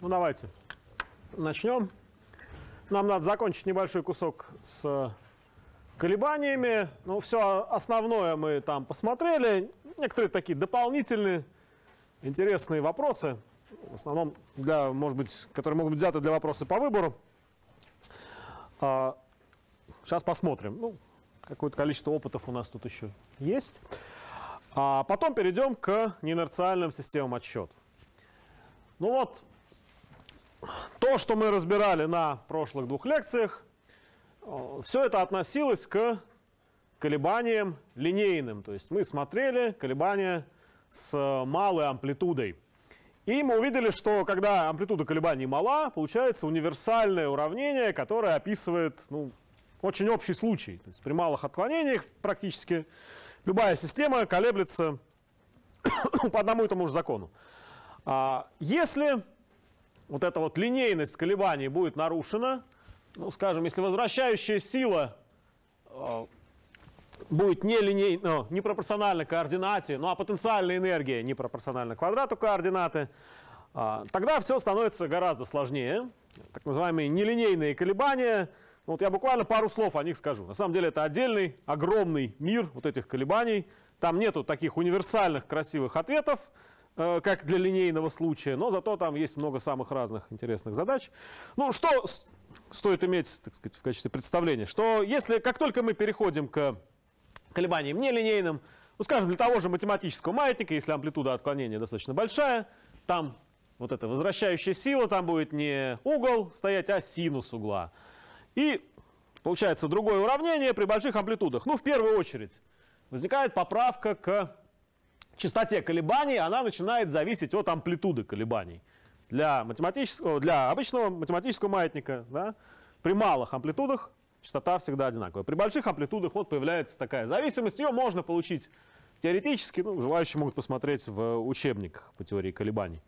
Ну давайте начнем. Нам надо закончить небольшой кусок с колебаниями. Ну, все основное мы там посмотрели. Некоторые такие дополнительные интересные вопросы. В основном, для, может быть, которые могут быть взяты для вопроса по выбору. А, сейчас посмотрим. Ну, какое-то количество опытов у нас тут еще есть. А потом перейдем к неинерциальным системам отсчета. Ну вот, то, что мы разбирали на прошлых двух лекциях, э, все это относилось к колебаниям линейным. То есть мы смотрели колебания с малой амплитудой. И мы увидели, что когда амплитуда колебаний мала, получается универсальное уравнение, которое описывает ну, очень общий случай. То есть при малых отклонениях практически любая система колеблется по одному и тому же закону. А если вот эта вот линейность колебаний будет нарушена, ну, скажем, если возвращающая сила э, будет не, линей, ну, не пропорциональна координате, ну а потенциальная энергия не пропорциональна квадрату координаты, э, тогда все становится гораздо сложнее. Так называемые нелинейные колебания. Ну, вот я буквально пару слов о них скажу. На самом деле это отдельный огромный мир вот этих колебаний. Там нету таких универсальных красивых ответов, как для линейного случая, но зато там есть много самых разных интересных задач. Ну, что стоит иметь, так сказать, в качестве представления, что если, как только мы переходим к колебаниям нелинейным, ну, скажем, для того же математического маятника, если амплитуда отклонения достаточно большая, там вот эта возвращающая сила, там будет не угол стоять, а синус угла. И получается другое уравнение при больших амплитудах. Ну, в первую очередь, возникает поправка к частоте колебаний, она начинает зависеть от амплитуды колебаний. Для, математического, для обычного математического маятника да, при малых амплитудах частота всегда одинаковая. При больших амплитудах вот появляется такая зависимость. Ее можно получить теоретически. Ну, желающие могут посмотреть в учебниках по теории колебаний.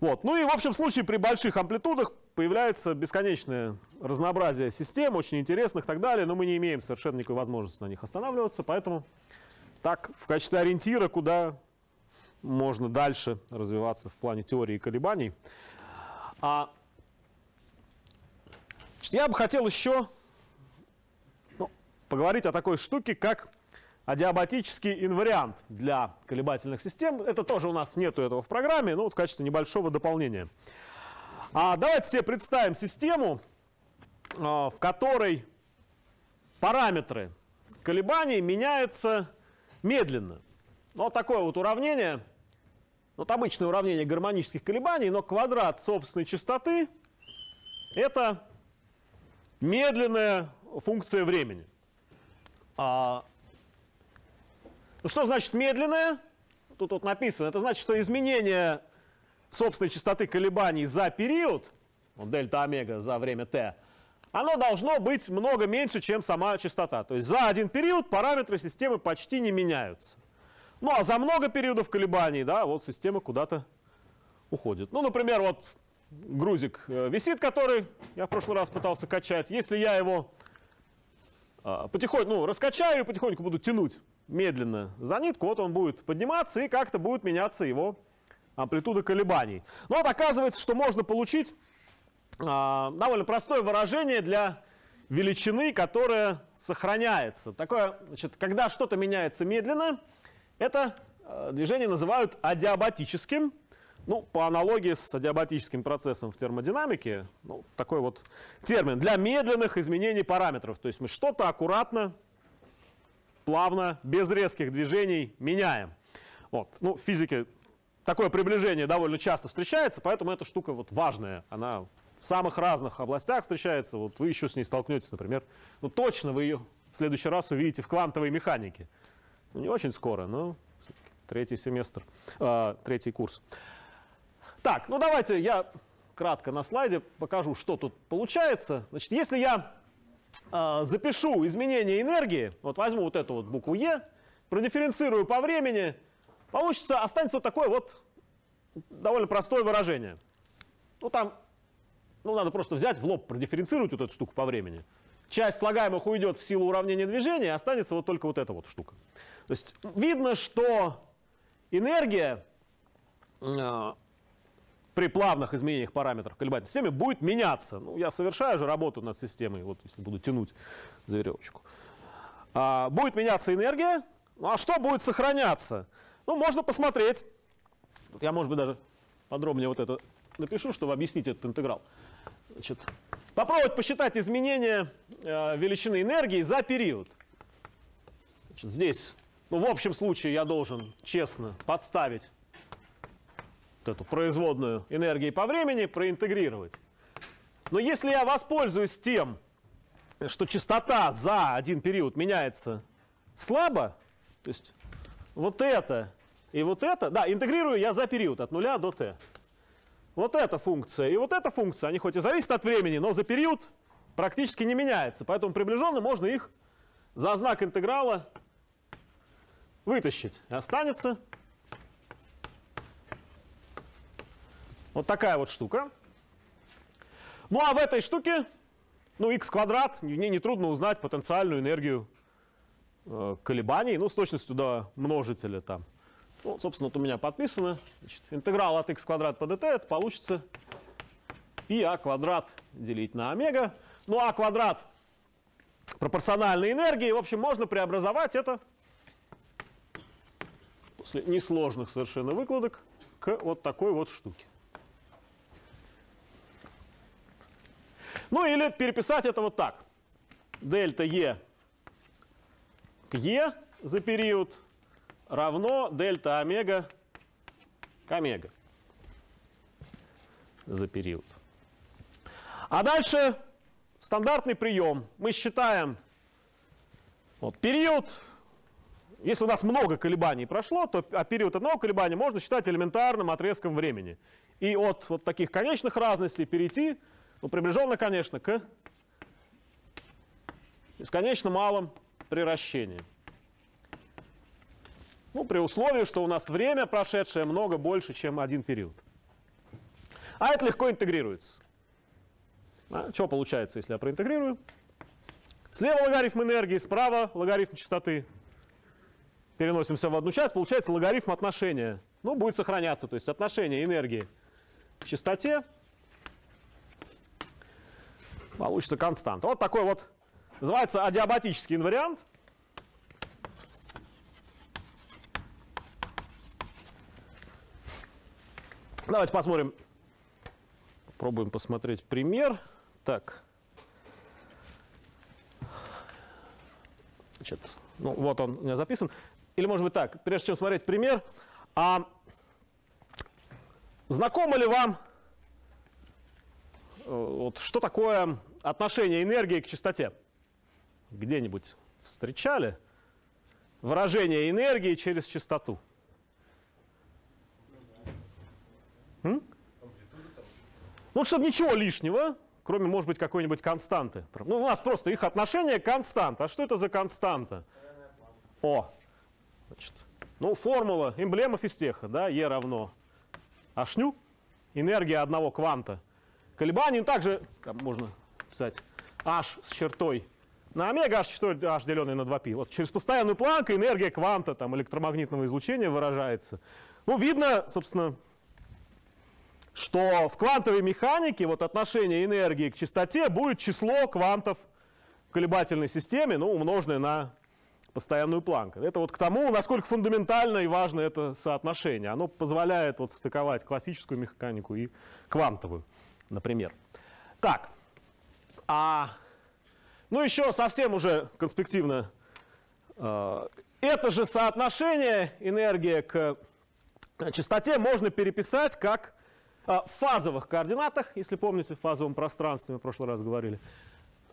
Вот. Ну и в общем случае при больших амплитудах появляется бесконечное разнообразие систем, очень интересных и так далее, но мы не имеем совершенно никакой возможности на них останавливаться, поэтому так, в качестве ориентира, куда можно дальше развиваться в плане теории колебаний. А, я бы хотел еще ну, поговорить о такой штуке, как адиабатический инвариант для колебательных систем. Это тоже у нас нету этого в программе, но вот в качестве небольшого дополнения. А давайте себе представим систему, а, в которой параметры колебаний меняются медленно. Ну, вот такое вот уравнение, вот обычное уравнение гармонических колебаний, но квадрат собственной частоты – это медленная функция времени. А, ну, что значит медленная? Тут вот написано. Это значит, что изменение собственной частоты колебаний за период, вот дельта омега за время t, оно должно быть много меньше, чем сама частота. То есть за один период параметры системы почти не меняются. Ну а за много периодов колебаний, да, вот система куда-то уходит. Ну, например, вот грузик э, висит, который я в прошлый раз пытался качать. Если я его а, потихоньку, ну, раскачаю и потихоньку буду тянуть медленно за нитку, вот он будет подниматься и как-то будет меняться его амплитуда колебаний. Но вот оказывается, что можно получить довольно простое выражение для величины, которая сохраняется. Такое, значит, когда что-то меняется медленно, это а, движение называют адиабатическим. Ну, по аналогии с адиабатическим процессом в термодинамике, ну, такой вот термин для медленных изменений параметров. То есть мы что-то аккуратно, плавно, без резких движений меняем. Вот. Ну, в физике такое приближение довольно часто встречается, поэтому эта штука вот важная. Она в самых разных областях встречается, вот вы еще с ней столкнетесь, например, ну точно вы ее в следующий раз увидите в квантовой механике. Ну, не очень скоро, но третий семестр, э, третий курс. Так, ну давайте я кратко на слайде покажу, что тут получается. Значит, если я э, запишу изменение энергии, вот возьму вот эту вот букву Е, продифференцирую по времени, получится, останется вот такое вот довольно простое выражение. Ну там ну, надо просто взять в лоб, продифференцировать вот эту штуку по времени. Часть слагаемых уйдет в силу уравнения движения, останется вот только вот эта вот штука. То есть видно, что энергия э, при плавных изменениях параметров колебательной системы будет меняться. Ну, я совершаю же работу над системой, вот если буду тянуть за веревочку. А, будет меняться энергия, ну а что будет сохраняться? Ну, можно посмотреть. Я, может быть, даже подробнее вот это напишу, чтобы объяснить этот интеграл. Значит, попробовать посчитать изменения э, величины энергии за период. Значит, здесь, ну, в общем случае, я должен честно подставить вот эту производную энергии по времени, проинтегрировать. Но если я воспользуюсь тем, что частота за один период меняется слабо, то есть вот это и вот это, да, интегрирую я за период от 0 до t. Вот эта функция и вот эта функция, они хоть и зависят от времени, но за период практически не меняется. Поэтому приближенно можно их за знак интеграла вытащить. И останется вот такая вот штука. Ну а в этой штуке, ну x квадрат, мне нетрудно узнать потенциальную энергию э, колебаний, ну с точностью до множителя там. Ну, собственно, вот у меня подписано. Значит, интеграл от x квадрат по dt это получится π а квадрат делить на омега. Ну а квадрат пропорциональной энергии, в общем, можно преобразовать это после несложных совершенно выкладок к вот такой вот штуке. Ну или переписать это вот так. Дельта Е к Е за период равно дельта омега к омега за период. А дальше стандартный прием. Мы считаем вот, период, если у нас много колебаний прошло, то а период одного колебания можно считать элементарным отрезком времени. И от вот таких конечных разностей перейти, ну, приближенно, конечно, к бесконечно малым приращениям. Ну, при условии, что у нас время прошедшее много больше, чем один период. А это легко интегрируется. А, что получается, если я проинтегрирую? Слева логарифм энергии, справа логарифм частоты. Переносимся в одну часть, получается логарифм отношения. Ну, будет сохраняться, то есть отношение энергии к частоте получится константа. Вот такой вот, называется адиабатический инвариант. Давайте посмотрим. Пробуем посмотреть пример. Так. Значит, ну вот он у меня записан. Или может быть так, прежде чем смотреть пример, а знакомо ли вам, э, вот, что такое отношение энергии к частоте? Где-нибудь встречали выражение энергии через частоту? Ну, чтобы ничего лишнего, кроме, может быть, какой-нибудь константы. Ну, у нас просто их отношение константа. А что это за константа? О, значит, ну, формула, эмблема физтеха, да, Е равно Ашню, энергия одного кванта. Колебание, ну, также там можно писать H с чертой на омега H, что H деленное на 2π. Вот через постоянную планку энергия кванта там, электромагнитного излучения выражается. Ну, видно, собственно, что в квантовой механике вот отношение энергии к частоте будет число квантов в колебательной системе, ну, умноженное на постоянную планку. Это вот к тому, насколько фундаментально и важно это соотношение. Оно позволяет вот стыковать классическую механику и квантовую, например. Так, а, ну еще совсем уже конспективно, э, это же соотношение энергии к частоте можно переписать как а, в фазовых координатах, если помните, в фазовом пространстве мы в прошлый раз говорили.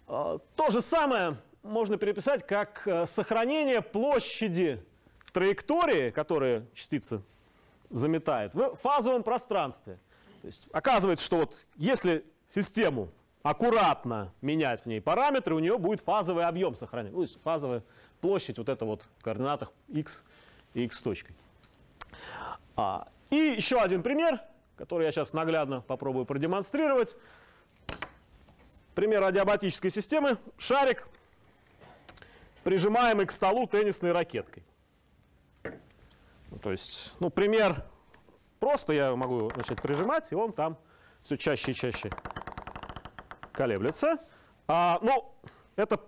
А, то же самое можно переписать как э, сохранение площади траектории, которую частица заметает, в фазовом пространстве. То есть оказывается, что вот если систему аккуратно менять в ней параметры, у нее будет фазовый объем сохранения. То есть фазовая площадь вот это вот в координатах x и x точкой. А, и еще один пример – который я сейчас наглядно попробую продемонстрировать. Пример адиабатической системы. Шарик, прижимаемый к столу теннисной ракеткой. Ну, то есть, ну, пример просто я могу начать прижимать, и он там все чаще и чаще колеблется. А, ну, это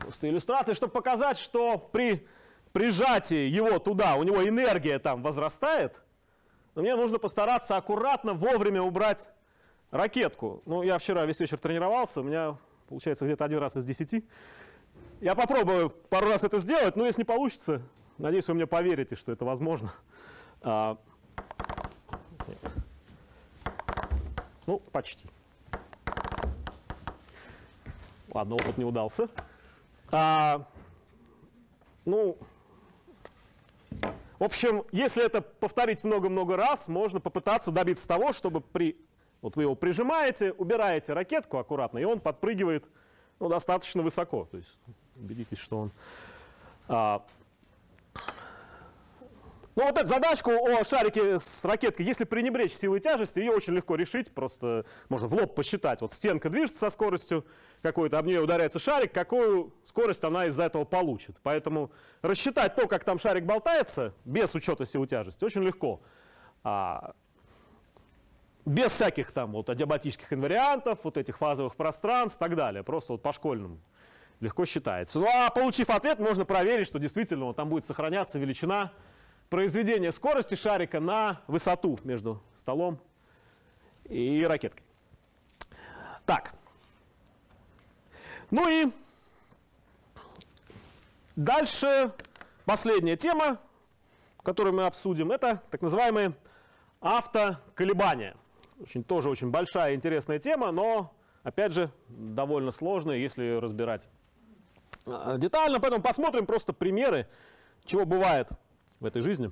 просто иллюстрация, чтобы показать, что при прижатии его туда, у него энергия там возрастает, но мне нужно постараться аккуратно, вовремя убрать ракетку. Ну, я вчера весь вечер тренировался, у меня получается где-то один раз из десяти. Я попробую пару раз это сделать, но если не получится, надеюсь, вы мне поверите, что это возможно. А, нет. Ну, почти. Ладно, опыт не удался. А, ну, в общем, если это повторить много-много раз, можно попытаться добиться того, чтобы при... Вот вы его прижимаете, убираете ракетку аккуратно, и он подпрыгивает ну, достаточно высоко. То есть убедитесь, что он... А, ну вот эту задачку о шарике с ракеткой, если пренебречь силой тяжести, ее очень легко решить, просто можно в лоб посчитать. Вот стенка движется со скоростью какой-то, об нее ударяется шарик, какую скорость она из-за этого получит. Поэтому рассчитать то, как там шарик болтается, без учета силы тяжести, очень легко. А, без всяких там вот адиабатических инвариантов, вот этих фазовых пространств и так далее. Просто вот по школьному легко считается. Ну а получив ответ, можно проверить, что действительно вот, там будет сохраняться величина произведение скорости шарика на высоту между столом и ракеткой. Так. Ну и дальше последняя тема, которую мы обсудим, это так называемые автоколебания. Очень, тоже очень большая интересная тема, но, опять же, довольно сложная, если разбирать а, детально. Поэтому посмотрим просто примеры, чего бывает этой жизни.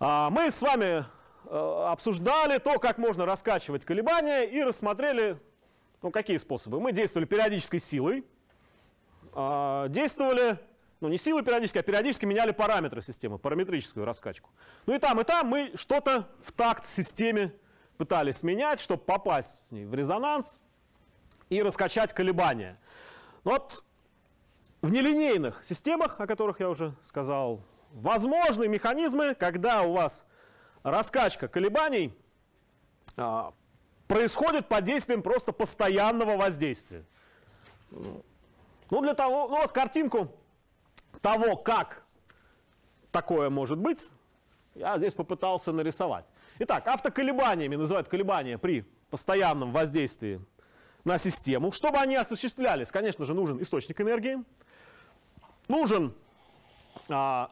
А, мы с вами э, обсуждали то, как можно раскачивать колебания и рассмотрели, ну, какие способы. Мы действовали периодической силой, а, действовали, ну, не силой периодически, а периодически меняли параметры системы, параметрическую раскачку. Ну и там, и там мы что-то в такт системе пытались менять, чтобы попасть с ней в резонанс и раскачать колебания. Вот в нелинейных системах, о которых я уже сказал, возможны механизмы, когда у вас раскачка колебаний а, происходит под действием просто постоянного воздействия. Ну, для того, ну вот картинку того, как такое может быть, я здесь попытался нарисовать. Итак, автоколебаниями называют колебания при постоянном воздействии на систему. Чтобы они осуществлялись, конечно же, нужен источник энергии, нужен а,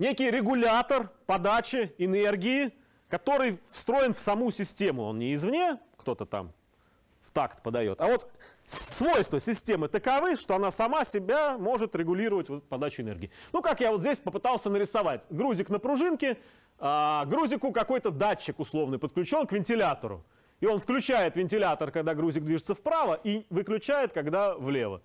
некий регулятор подачи энергии, который встроен в саму систему. Он не извне, кто-то там в такт подает, а вот свойства системы таковы, что она сама себя может регулировать вот подачу энергии. Ну, как я вот здесь попытался нарисовать. Грузик на пружинке, а, грузику какой-то датчик условный подключен к вентилятору. И он включает вентилятор, когда грузик движется вправо, и выключает, когда влево.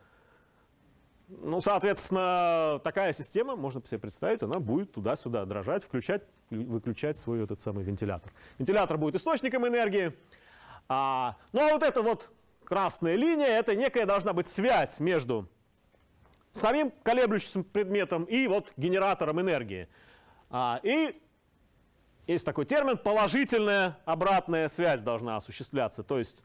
Ну, соответственно, такая система, можно себе представить, она будет туда-сюда дрожать, включать, выключать свой этот самый вентилятор. Вентилятор будет источником энергии. А, ну, а вот эта вот красная линия, это некая должна быть связь между самим колеблющимся предметом и вот генератором энергии. А, и есть такой термин, положительная обратная связь должна осуществляться. То есть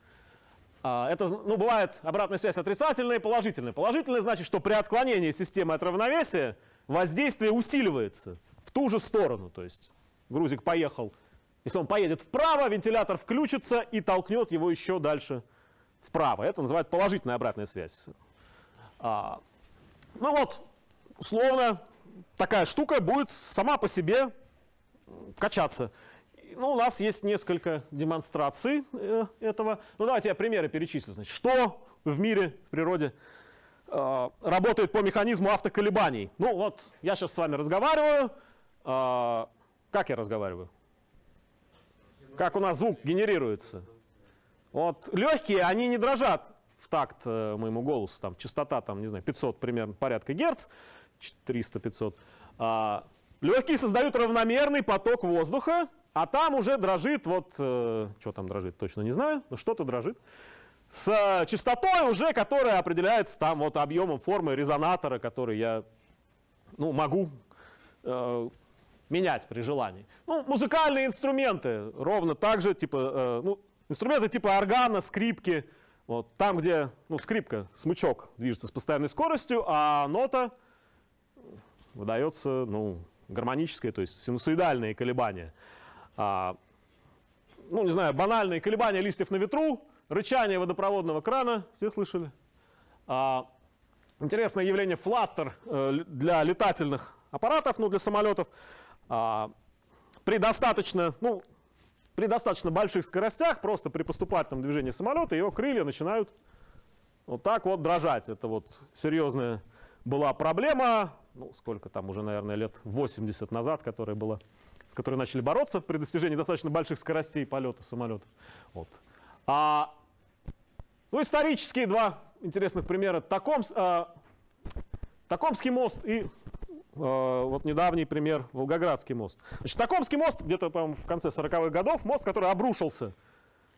это, ну, бывает обратная связь отрицательная и положительная. Положительная значит, что при отклонении системы от равновесия воздействие усиливается в ту же сторону. То есть грузик поехал, если он поедет вправо, вентилятор включится и толкнет его еще дальше вправо. Это называют положительная обратная связь. А, ну вот, условно, такая штука будет сама по себе качаться ну, у нас есть несколько демонстраций э, этого. Ну, давайте я примеры перечислю. Значит, что в мире, в природе э, работает по механизму автоколебаний? Ну, вот я сейчас с вами разговариваю. Э, как я разговариваю? Как у нас звук генерируется? Вот легкие, они не дрожат в такт э, моему голосу. Там частота, там, не знаю, 500 примерно, порядка герц, 300-500. А, легкие создают равномерный поток воздуха, а там уже дрожит, вот, э, что там дрожит, точно не знаю, но что-то дрожит. С э, частотой уже, которая определяется там вот объемом формы резонатора, который я ну, могу э, менять при желании. Ну, музыкальные инструменты ровно так же, типа, э, ну, инструменты типа органа, скрипки, вот, там, где, ну, скрипка, смычок движется с постоянной скоростью, а нота выдается, ну, гармоническое, то есть синусоидальные колебания. А, ну, не знаю, банальные колебания листьев на ветру, рычание водопроводного крана, все слышали? А, интересное явление флаттер э, для летательных аппаратов, ну, для самолетов. А, при достаточно, ну, при достаточно больших скоростях, просто при поступательном движении самолета, его крылья начинают вот так вот дрожать. Это вот серьезная была проблема, ну, сколько там уже, наверное, лет 80 назад, которая была, с которой начали бороться при достижении достаточно больших скоростей полета самолета. Вот. А, ну, исторические два интересных примера. Такомс, а, Такомский мост и а, вот недавний пример Волгоградский мост. Значит, Такомский мост где-то, по в конце 40-х годов, мост, который обрушился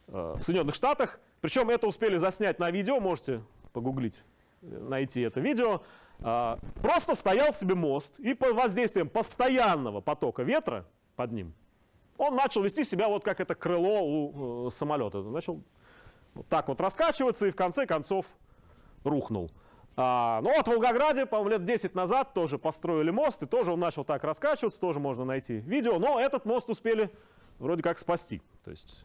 а, в Соединенных Штатах. Причем это успели заснять на видео, можете погуглить, найти это видео. А, просто стоял себе мост, и под воздействием постоянного потока ветра под ним он начал вести себя вот как это крыло у э, самолета. Начал вот так вот раскачиваться и в конце концов рухнул. А, ну вот в Волгограде, по-моему, лет 10 назад тоже построили мост, и тоже он начал так раскачиваться, тоже можно найти видео, но этот мост успели вроде как спасти. То есть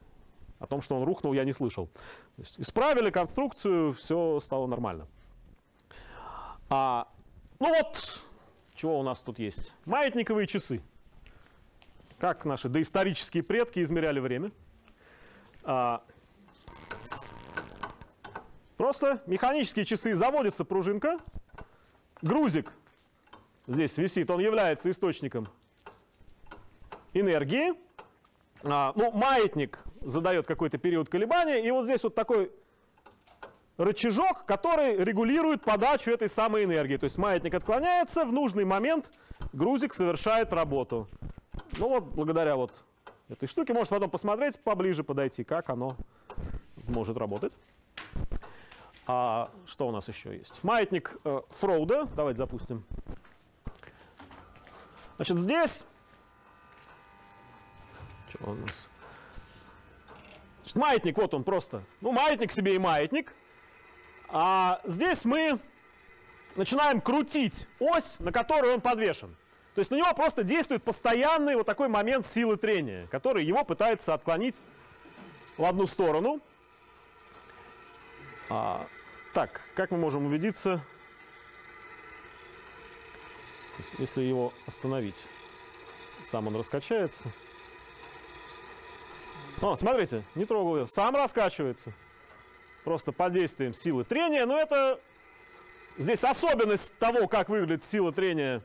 о том, что он рухнул, я не слышал. То есть исправили конструкцию, все стало нормально. А, ну вот, чего у нас тут есть? Маятниковые часы. Как наши доисторические предки измеряли время. А, просто механические часы заводится пружинка, грузик здесь висит, он является источником энергии. А, ну, маятник задает какой-то период колебания, и вот здесь вот такой рычажок, который регулирует подачу этой самой энергии. То есть маятник отклоняется, в нужный момент грузик совершает работу. Ну вот, благодаря вот этой штуке, можете потом посмотреть, поближе подойти, как оно может работать. А что у нас еще есть? Маятник э, Фроуда. Давайте запустим. Значит, здесь... Что у нас? Значит, маятник, вот он просто. Ну, маятник себе и маятник. А здесь мы начинаем крутить ось, на которую он подвешен. То есть на него просто действует постоянный вот такой момент силы трения, который его пытается отклонить в одну сторону. А, так, как мы можем убедиться, если его остановить, сам он раскачается. О, смотрите, не трогал его, сам раскачивается просто под действием силы трения. Но это здесь особенность того, как выглядит сила трения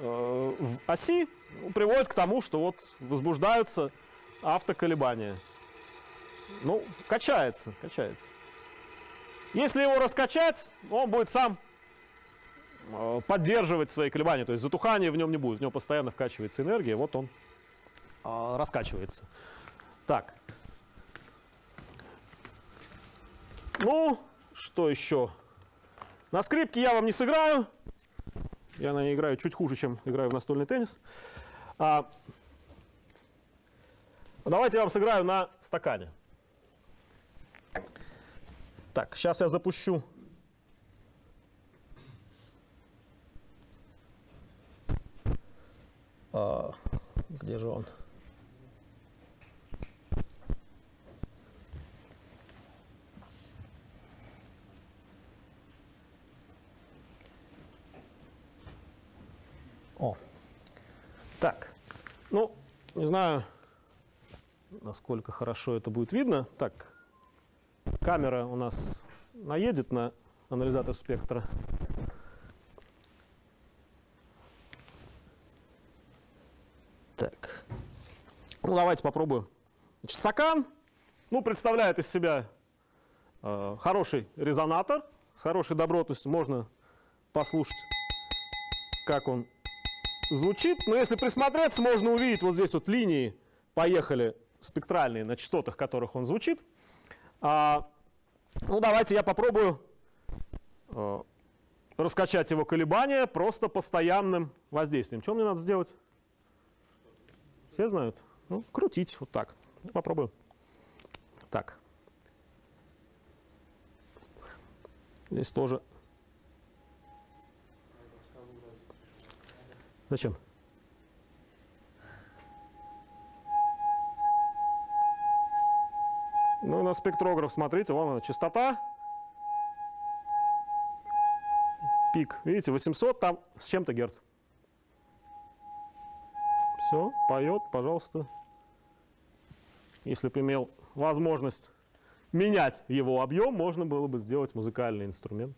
в оси, приводит к тому, что вот возбуждаются автоколебания. Ну, качается, качается. Если его раскачать, он будет сам э, поддерживать свои колебания, то есть затухания в нем не будет, в нем постоянно вкачивается энергия, вот он э, раскачивается. Так, Ну, что еще? На скрипке я вам не сыграю. Я на ней играю чуть хуже, чем играю в настольный теннис. А, давайте я вам сыграю на стакане. Так, сейчас я запущу. А, где же он? О. Так, ну, не знаю, насколько хорошо это будет видно. Так, камера у нас наедет на анализатор спектра. Так, ну давайте попробую. Значит, стакан, ну, представляет из себя э, хороший резонатор с хорошей добротностью. Можно послушать, как он звучит, но если присмотреться, можно увидеть вот здесь вот линии поехали спектральные, на частотах которых он звучит. А, ну, давайте я попробую э, раскачать его колебания просто постоянным воздействием. Что мне надо сделать? Все знают? Ну, крутить вот так. Я попробую. Так. Здесь тоже. Зачем? Ну, на спектрограф смотрите, вон она, частота. Пик, видите, 800 там с чем-то герц. Все, поет, пожалуйста. Если бы имел возможность менять его объем, можно было бы сделать музыкальный инструмент.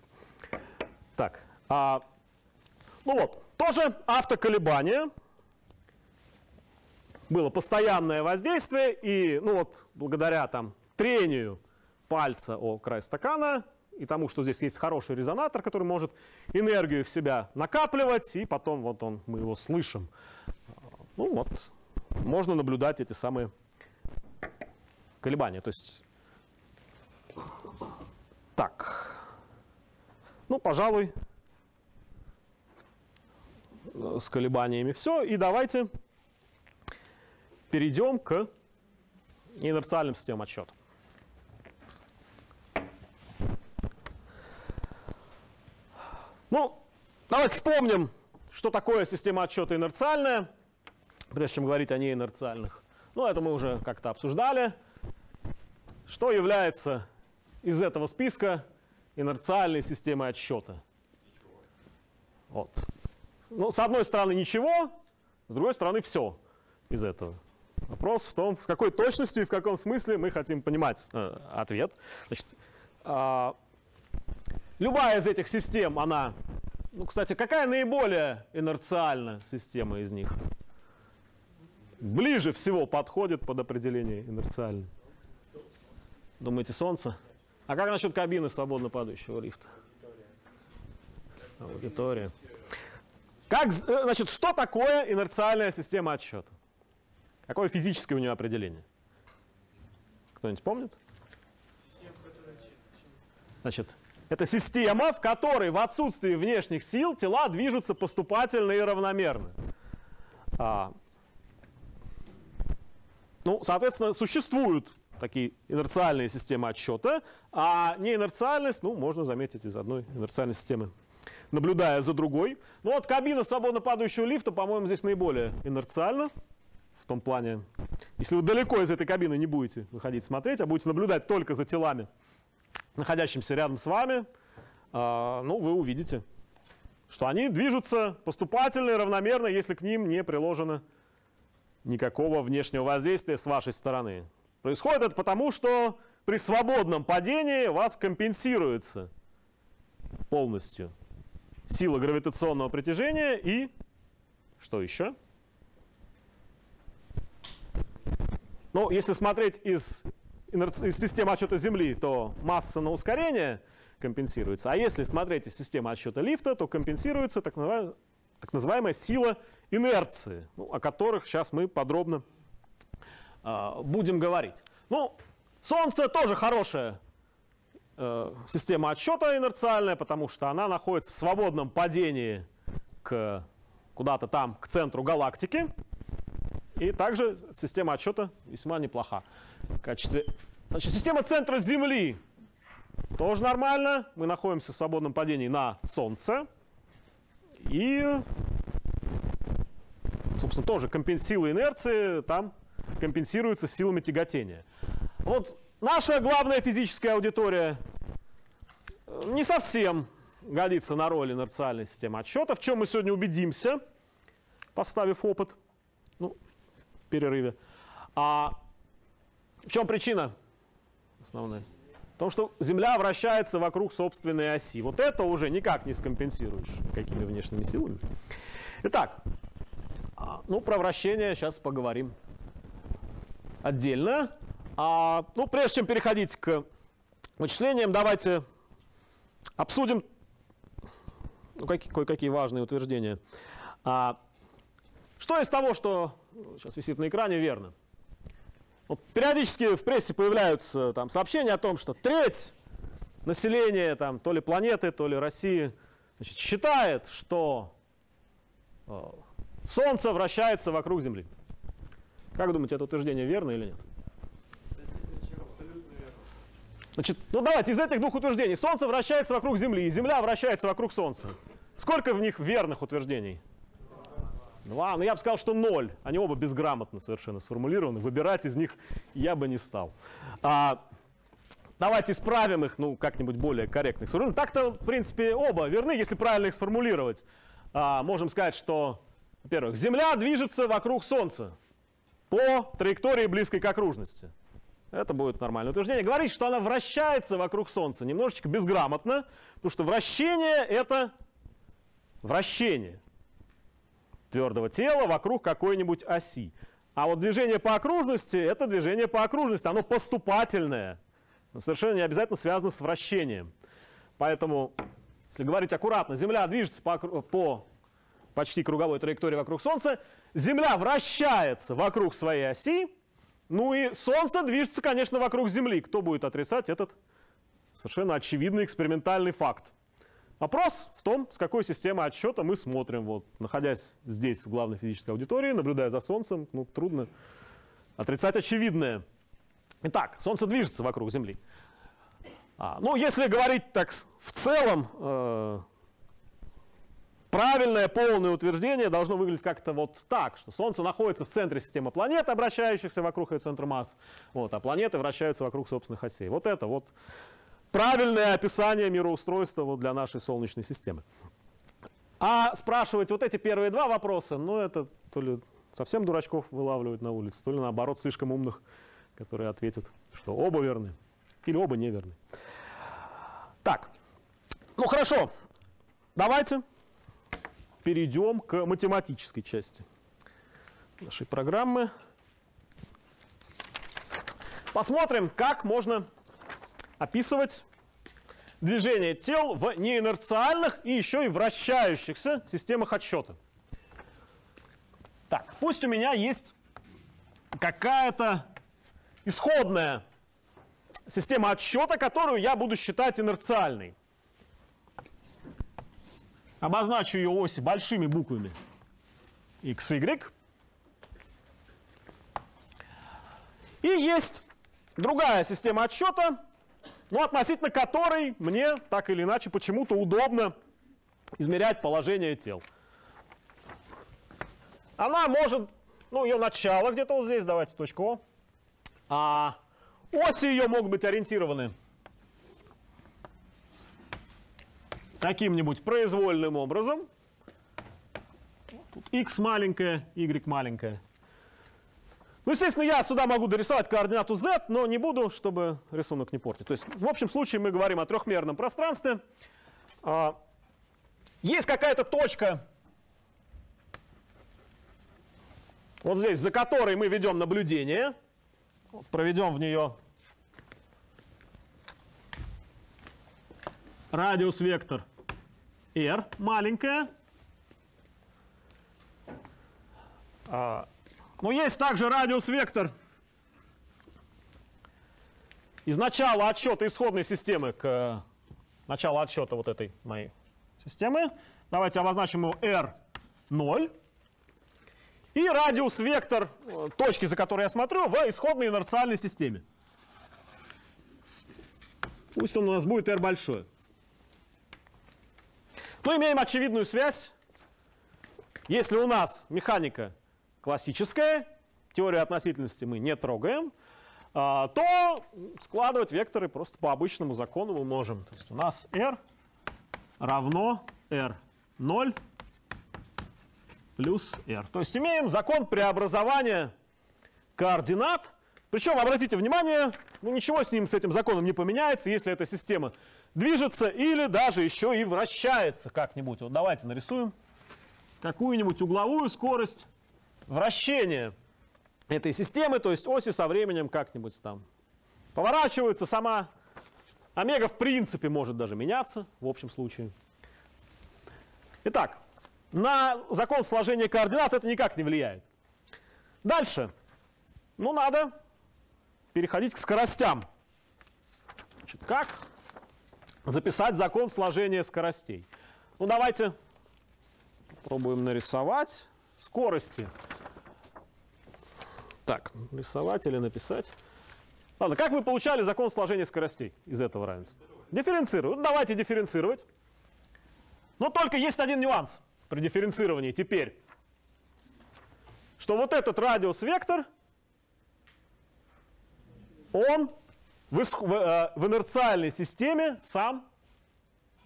Так, а, ну вот, тоже автоколебание. Было постоянное воздействие, и ну вот, благодаря там трению пальца о край стакана и тому, что здесь есть хороший резонатор, который может энергию в себя накапливать, и потом вот он, мы его слышим. Ну вот, можно наблюдать эти самые колебания. То есть, так, ну, пожалуй, с колебаниями все. И давайте перейдем к инерциальным системам отсчета. Ну, давайте вспомним, что такое система отсчета инерциальная, прежде чем говорить о неинерциальных. Ну, это мы уже как-то обсуждали. Что является из этого списка инерциальной системой отсчета? Вот. Ну, с одной стороны ничего, с другой стороны все из этого. Вопрос в том, с какой точностью и в каком смысле мы хотим понимать э, ответ. Значит, э, любая из этих систем, она, ну, кстати, какая наиболее инерциальная система из них? Ближе всего подходит под определение инерциальной. Думаете, Солнце? А как насчет кабины свободно падающего лифта? Аудитория. Как, э, значит, что такое инерциальная система отсчета? Какое физическое у нее определение? Кто-нибудь помнит? Значит, это система, в которой в отсутствии внешних сил тела движутся поступательно и равномерно. А, ну, соответственно, существуют такие инерциальные системы отсчета, а неинерциальность, ну, можно заметить из одной инерциальной системы, наблюдая за другой. Ну вот кабина свободно падающего лифта, по-моему, здесь наиболее инерциальна в том плане, если вы далеко из этой кабины не будете выходить смотреть, а будете наблюдать только за телами, находящимися рядом с вами, э, ну, вы увидите, что они движутся поступательно и равномерно, если к ним не приложено никакого внешнего воздействия с вашей стороны. Происходит это потому, что при свободном падении вас компенсируется полностью сила гравитационного притяжения и что еще? Ну, если смотреть из, из системы отсчета Земли, то масса на ускорение компенсируется. А если смотреть из системы отсчета лифта, то компенсируется так называемая, так называемая сила инерции, ну, о которых сейчас мы подробно э, будем говорить. Ну, Солнце тоже хорошая э, система отсчета инерциальная, потому что она находится в свободном падении к куда-то там, к центру галактики. И также система отсчета весьма неплоха в качестве... Значит, система центра Земли тоже нормально. Мы находимся в свободном падении на Солнце. И собственно, тоже компенсилы инерции там компенсируются силами тяготения. Вот наша главная физическая аудитория э, не совсем годится на роль инерциальной системы отсчета, в чем мы сегодня убедимся, поставив опыт ну, в перерыве. А в чем причина основная? В том, что Земля вращается вокруг собственной оси. Вот это уже никак не скомпенсируешь какими внешними силами. Итак, а, ну, про вращение сейчас поговорим отдельно. А, ну, прежде чем переходить к вычислениям, давайте обсудим ну, какие, кое-какие важные утверждения. А, что из того, что сейчас висит на экране, верно? Вот периодически в прессе появляются там, сообщения о том, что треть населения там, то ли планеты, то ли России значит, считает, что Солнце вращается вокруг Земли. Как думаете, это утверждение верно или нет? Значит, ну давайте из этих двух утверждений. Солнце вращается вокруг Земли, и Земля вращается вокруг Солнца. Сколько в них верных утверждений? Два. Ну я бы сказал, что ноль. Они оба безграмотно совершенно сформулированы. Выбирать из них я бы не стал. А, давайте исправим их, ну, как-нибудь более корректно их Так-то, в принципе, оба верны, если правильно их сформулировать. А, можем сказать, что, во-первых, Земля движется вокруг Солнца по траектории близкой к окружности. Это будет нормальное утверждение. Говорить, что она вращается вокруг Солнца, немножечко безграмотно, потому что вращение — это вращение твердого тела вокруг какой-нибудь оси. А вот движение по окружности – это движение по окружности, оно поступательное. Совершенно не обязательно связано с вращением. Поэтому, если говорить аккуратно, Земля движется по, по почти круговой траектории вокруг Солнца, Земля вращается вокруг своей оси, ну и Солнце движется, конечно, вокруг Земли. Кто будет отрицать этот совершенно очевидный экспериментальный факт? Вопрос в том, с какой системы отсчета мы смотрим. Вот, находясь здесь, в главной физической аудитории, наблюдая за Солнцем, ну, трудно отрицать очевидное. Итак, Солнце движется вокруг Земли. А, ну, если говорить так в целом, э, правильное полное утверждение должно выглядеть как-то вот так, что Солнце находится в центре системы планет, обращающихся вокруг ее центра масс, вот, а планеты вращаются вокруг собственных осей. Вот это вот правильное описание мироустройства вот для нашей Солнечной системы. А спрашивать вот эти первые два вопроса, ну это то ли совсем дурачков вылавливать на улице, то ли наоборот слишком умных, которые ответят, что оба верны или оба неверны. Так, ну хорошо, давайте перейдем к математической части нашей программы. Посмотрим, как можно описывать движение тел в неинерциальных и еще и вращающихся системах отсчета. Так, пусть у меня есть какая-то исходная система отсчета, которую я буду считать инерциальной. Обозначу ее оси большими буквами x, y. И есть другая система отсчета, ну, относительно которой мне так или иначе почему-то удобно измерять положение тел. Она может, ну, ее начало где-то вот здесь, давайте точку О. А оси ее могут быть ориентированы каким-нибудь произвольным образом. Тут x маленькая, y маленькая. Ну, естественно, я сюда могу дорисовать координату z, но не буду, чтобы рисунок не портить. То есть, в общем случае, мы говорим о трехмерном пространстве. А, есть какая-то точка, вот здесь, за которой мы ведем наблюдение. Проведем в нее радиус-вектор r маленькая. А, но есть также радиус-вектор из начала отсчета исходной системы к началу отсчета вот этой моей системы. Давайте обозначим его R0. И радиус-вектор э, точки, за которой я смотрю, в исходной инерциальной системе. Пусть он у нас будет R большой. Ну, имеем очевидную связь. Если у нас механика классическая, теорию относительности мы не трогаем, а, то складывать векторы просто по обычному закону мы можем. То есть у нас r равно r0 плюс r. То есть имеем закон преобразования координат. Причем, обратите внимание, ну, ничего с ним, с этим законом не поменяется, если эта система движется или даже еще и вращается как-нибудь. Вот давайте нарисуем какую-нибудь угловую скорость вращение этой системы, то есть оси со временем как-нибудь там поворачиваются, сама омега в принципе может даже меняться в общем случае. Итак, на закон сложения координат это никак не влияет. Дальше. Ну, надо переходить к скоростям. Значит, как записать закон сложения скоростей? Ну, давайте попробуем нарисовать скорости Так, рисовать или написать. Ладно, как вы получали закон сложения скоростей из этого равенства? Дифференцирую. Ну, давайте дифференцировать. Но только есть один нюанс при дифференцировании теперь. Что вот этот радиус-вектор, он в, в, э, в инерциальной системе сам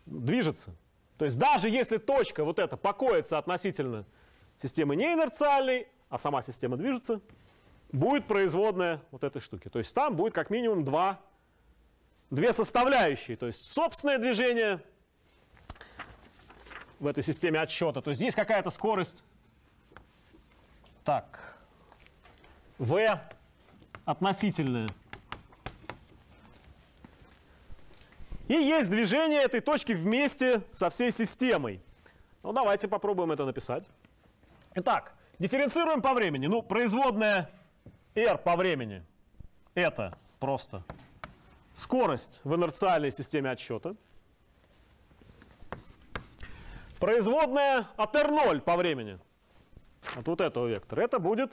движется. То есть даже если точка вот эта покоится относительно системы неинерциальной, а сама система движется, будет производная вот этой штуки. То есть там будет как минимум два, две составляющие. То есть собственное движение в этой системе отсчета. То есть есть какая-то скорость. Так. V относительная. И есть движение этой точки вместе со всей системой. Ну, давайте попробуем это написать. Итак, дифференцируем по времени. Ну, производная r по времени – это просто скорость в инерциальной системе отсчета. Производная от r0 по времени, от вот этого вектора, это будет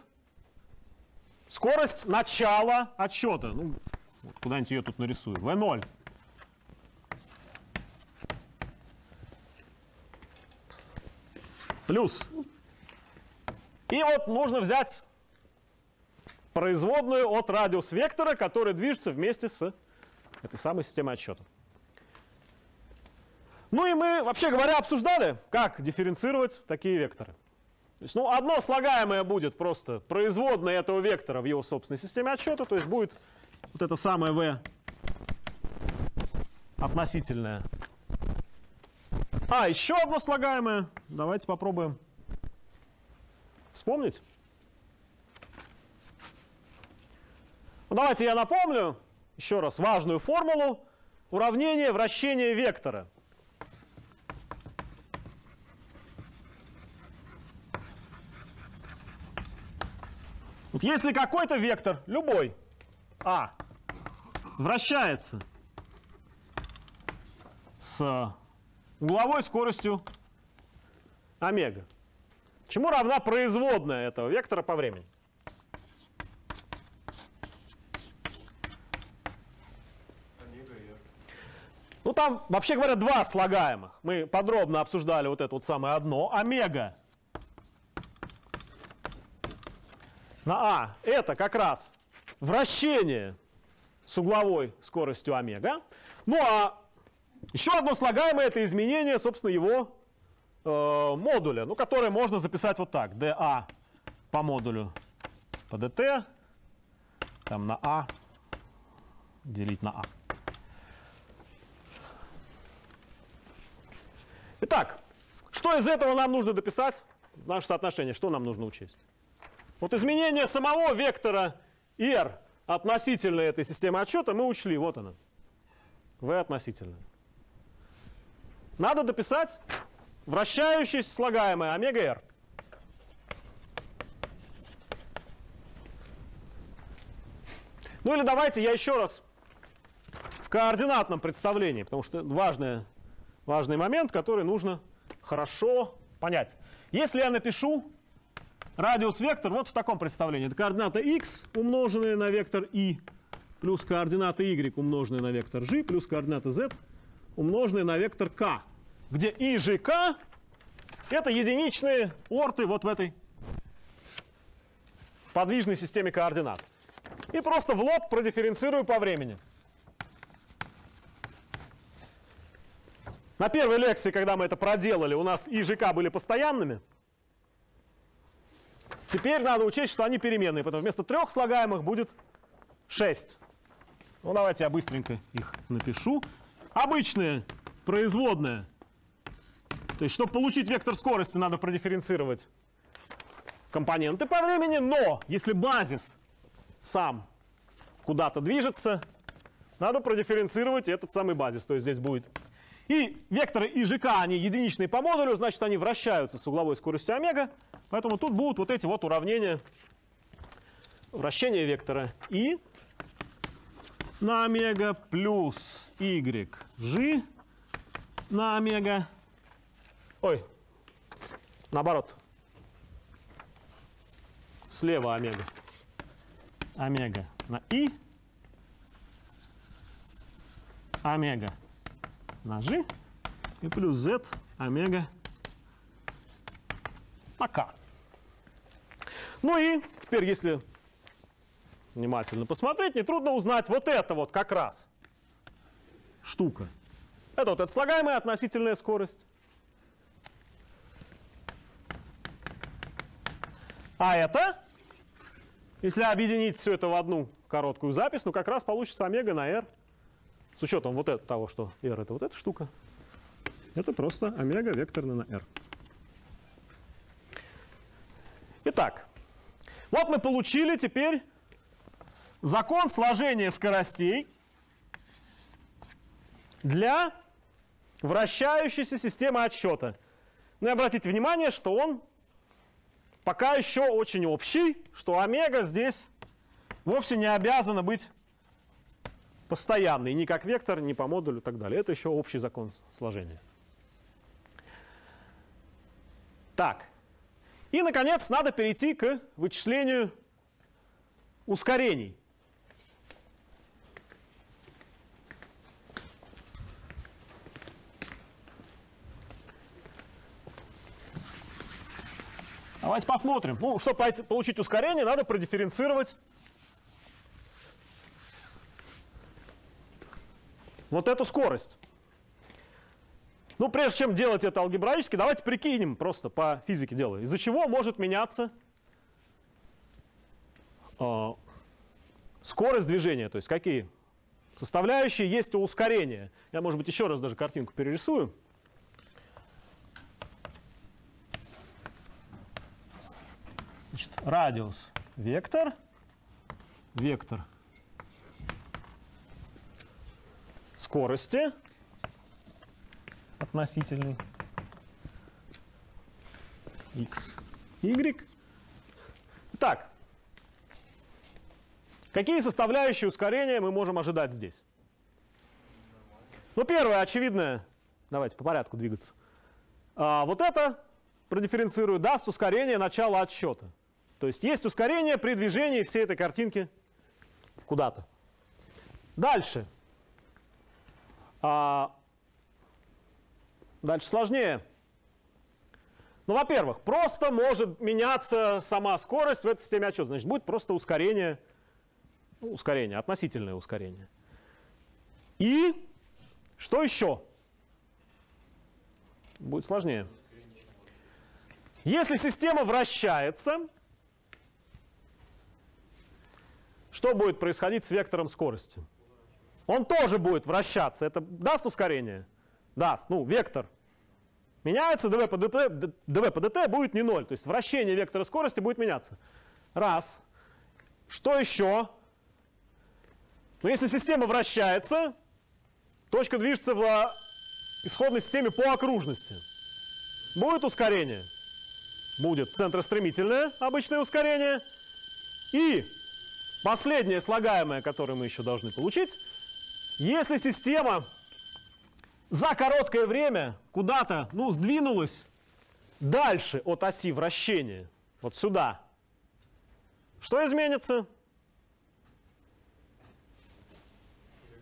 скорость начала отсчета. Ну, куда-нибудь ее тут нарисую. v0 плюс. И вот нужно взять производную от радиус вектора, который движется вместе с этой самой системой отсчета. Ну и мы, вообще говоря, обсуждали, как дифференцировать такие векторы. То есть, ну, одно слагаемое будет просто производная этого вектора в его собственной системе отсчета, то есть будет вот это самое v относительное а, еще одно слагаемое. Давайте попробуем вспомнить. Ну, давайте я напомню еще раз важную формулу уравнения вращения вектора. Вот если какой-то вектор, любой, а, вращается с угловой скоростью омега. Чему равна производная этого вектора по времени? Ну там, вообще говоря, два слагаемых. Мы подробно обсуждали вот это вот самое одно. Омега на А. Это как раз вращение с угловой скоростью омега. Ну а еще одно слагаемое это изменение, собственно, его э, модуля, ну, которое можно записать вот так. dA по модулю по dt, там на А делить на А. Итак, что из этого нам нужно дописать наше соотношение? Что нам нужно учесть? Вот изменение самого вектора R относительно этой системы отсчета мы учли. Вот она. V относительно. Надо дописать вращающееся слагаемое омега-r. Ну или давайте я еще раз в координатном представлении, потому что важный, важный момент, который нужно хорошо понять. Если я напишу радиус-вектор вот в таком представлении. Это координата x, умноженная на вектор i, плюс координата y, умноженная на вектор g, плюс координата z, умноженная на вектор k где и же k это единичные орты вот в этой подвижной системе координат. И просто в лоб продифференцирую по времени. На первой лекции, когда мы это проделали, у нас и ЖК были постоянными. Теперь надо учесть, что они переменные, поэтому вместо трех слагаемых будет 6. Ну, давайте я быстренько их напишу. Обычная производная то есть, чтобы получить вектор скорости, надо продифференцировать компоненты по времени, но если базис сам куда-то движется, надо продифференцировать этот самый базис. То есть здесь будет и векторы и они единичные по модулю, значит, они вращаются с угловой скоростью омега. Поэтому тут будут вот эти вот уравнения вращения вектора и на омега плюс y g на омега Ой, наоборот. Слева омега. омега на и, омега на g и плюс z омега на k. Ну и теперь, если внимательно посмотреть, нетрудно узнать вот это вот как раз штука. Это вот эта слагаемая относительная скорость. А это, если объединить все это в одну короткую запись, ну как раз получится омега на r. С учетом вот этого, того, что r это вот эта штука. Это просто омега векторно на r. Итак, вот мы получили теперь закон сложения скоростей для вращающейся системы отсчета. Ну и обратите внимание, что он пока еще очень общий, что омега здесь вовсе не обязана быть постоянной, ни как вектор, ни по модулю и так далее. Это еще общий закон сложения. Так. И, наконец, надо перейти к вычислению ускорений. Давайте посмотрим. Ну, чтобы получить ускорение, надо продифференцировать вот эту скорость. Ну, прежде чем делать это алгебраически, давайте прикинем просто по физике делаю. Из-за чего может меняться э, скорость движения, то есть какие составляющие есть у ускорения. Я, может быть, еще раз даже картинку перерисую. Значит, радиус вектор, вектор скорости относительный x, y. Так, какие составляющие ускорения мы можем ожидать здесь? Ну, первое, очевидное, давайте по порядку двигаться. А, вот это продифференцирую, даст ускорение начала отсчета. То есть есть ускорение при движении всей этой картинки куда-то. Дальше. А, Дальше сложнее. Ну, во-первых, просто может меняться сама скорость в этой системе отчета. Значит, будет просто ускорение, ну, ускорение, относительное ускорение. И что еще? Будет сложнее. Если система вращается, что будет происходить с вектором скорости? Он тоже будет вращаться. Это даст ускорение? даст, ну, вектор меняется, dv по dt, dv по dt будет не 0. То есть вращение вектора скорости будет меняться. Раз. Что еще? Ну, если система вращается, точка движется в исходной системе по окружности. Будет ускорение? Будет центростремительное обычное ускорение. И последнее слагаемое, которое мы еще должны получить, если система за короткое время куда-то, ну, сдвинулась дальше от оси вращения, вот сюда, что изменится?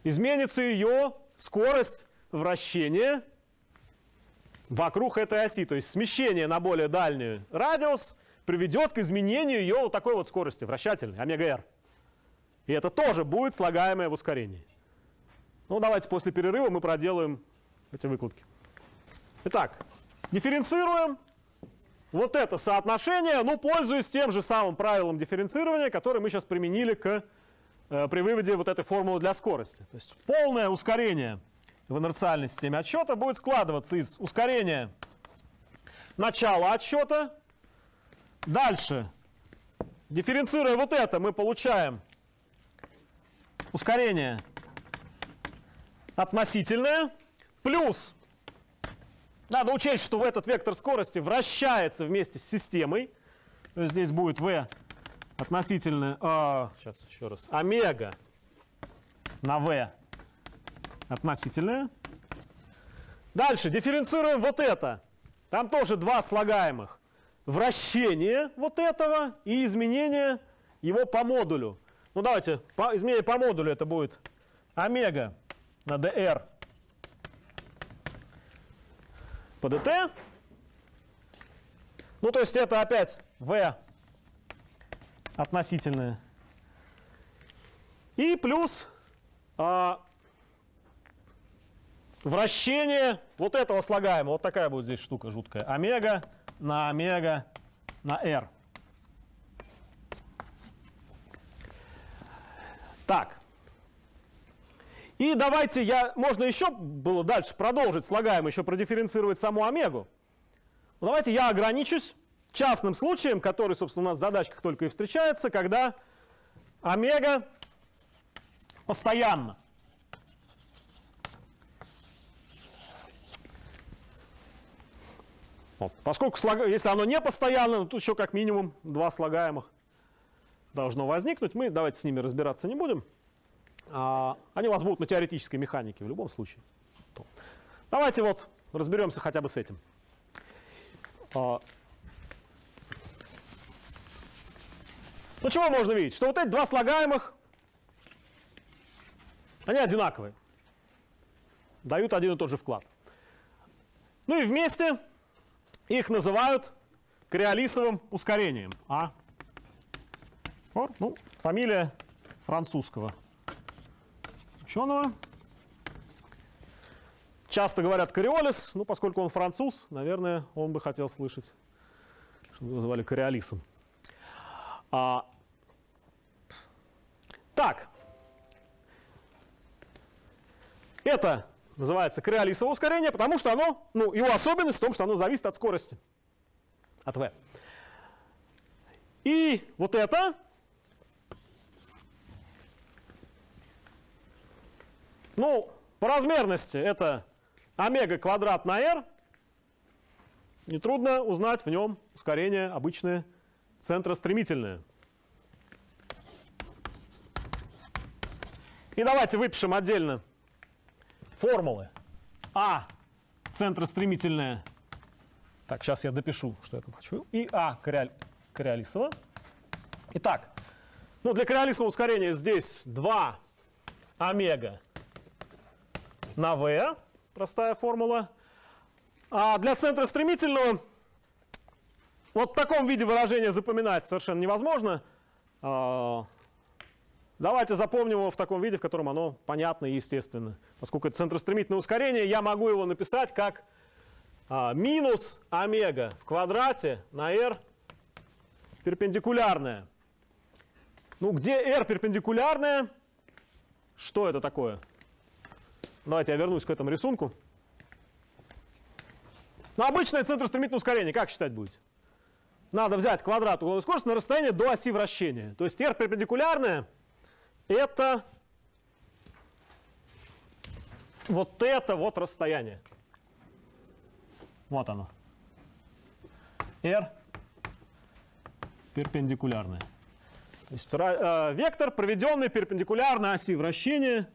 Изменится ее скорость вращения вокруг этой оси. То есть смещение на более дальний радиус приведет к изменению ее вот такой вот скорости вращательной, омега-r. И это тоже будет слагаемое в ускорении. Ну, давайте после перерыва мы проделаем эти выкладки. Итак, дифференцируем вот это соотношение, ну, пользуясь тем же самым правилом дифференцирования, которое мы сейчас применили к, э, при выводе вот этой формулы для скорости. То есть полное ускорение в инерциальной системе отсчета будет складываться из ускорения начала отсчета. Дальше, дифференцируя вот это, мы получаем ускорение относительное. Плюс надо учесть, что в этот вектор скорости вращается вместе с системой. То есть здесь будет v относительно, а, сейчас еще раз, омега на v относительное. Дальше дифференцируем вот это. Там тоже два слагаемых. Вращение вот этого и изменение его по модулю. Ну давайте, по, изменение по модулю это будет омега на dr по dt. Ну, то есть это опять v относительное. И плюс а, вращение вот этого слагаемого. Вот такая будет здесь штука жуткая. Омега на омега на r. Так. И давайте я, можно еще было дальше продолжить слагаемое, еще продифференцировать саму омегу. Но давайте я ограничусь частным случаем, который, собственно, у нас в задачках только и встречается, когда омега постоянно. Вот. Поскольку если оно не постоянно, ну, тут еще как минимум два слагаемых должно возникнуть. Мы давайте с ними разбираться не будем. А, они у вас будут на теоретической механике в любом случае. Давайте вот разберемся хотя бы с этим. А, ну чего можно видеть? Что вот эти два слагаемых, они одинаковые. Дают один и тот же вклад. Ну и вместе их называют кориолисовым ускорением. А? Ну, фамилия французского ученого. Часто говорят кориолис, ну, поскольку он француз, наверное, он бы хотел слышать, что его звали кориолисом. А, так. Это называется кориолисовое ускорение, потому что оно, ну, его особенность в том, что оно зависит от скорости, от v. И вот это Ну, по размерности это омега квадрат на r. Нетрудно узнать в нем ускорение обычное центростремительное. И давайте выпишем отдельно формулы. А центростремительное. Так, сейчас я допишу, что я там хочу. И А Кориоль, Кориолисова. Итак, ну для Кориолисового ускорения здесь 2 омега на v, простая формула. А для центра стремительного вот в таком виде выражения запоминать совершенно невозможно. А, давайте запомним его в таком виде, в котором оно понятно и естественно. Поскольку это центростремительное ускорение, я могу его написать как а, минус омега в квадрате на r перпендикулярное. Ну, где r перпендикулярное? Что это такое? Давайте я вернусь к этому рисунку. Ну, обычное центростремительное ускорение, как считать будете? Надо взять квадрат угловой скорости на расстояние до оси вращения. То есть r перпендикулярное это вот это вот расстояние. Вот оно. r перпендикулярное. То есть э, вектор, проведенный перпендикулярно оси вращения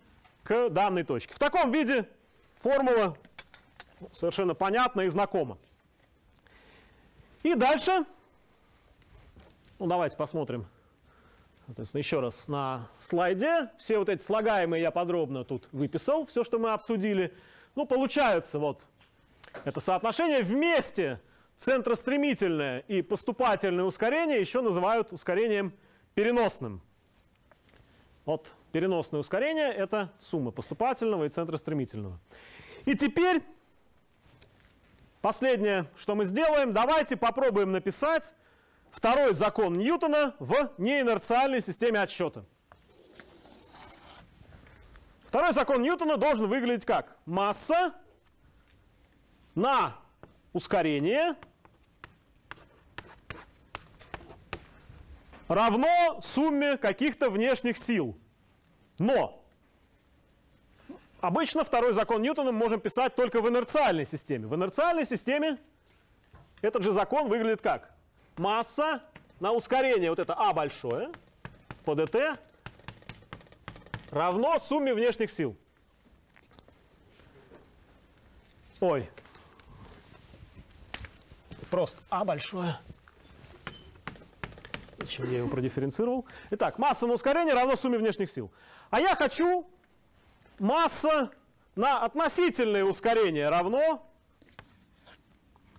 к данной точке. В таком виде формула совершенно понятна и знакома. И дальше, ну давайте посмотрим, еще раз на слайде. Все вот эти слагаемые я подробно тут выписал, все, что мы обсудили. Ну, получается вот это соотношение вместе центростремительное и поступательное ускорение еще называют ускорением переносным. Вот переносное ускорение – это сумма поступательного и центростремительного. И теперь последнее, что мы сделаем, давайте попробуем написать второй закон Ньютона в неинерциальной системе отсчета. Второй закон Ньютона должен выглядеть как? Масса на ускорение равно сумме каких-то внешних сил. Но обычно второй закон Ньютона мы можем писать только в инерциальной системе. В инерциальной системе этот же закон выглядит как? Масса на ускорение, вот это А большое, по dt, равно сумме внешних сил. Ой. Просто А большое Зачем я его продифференцировал? Итак, масса на ускорение равно сумме внешних сил. А я хочу масса на относительное ускорение равно...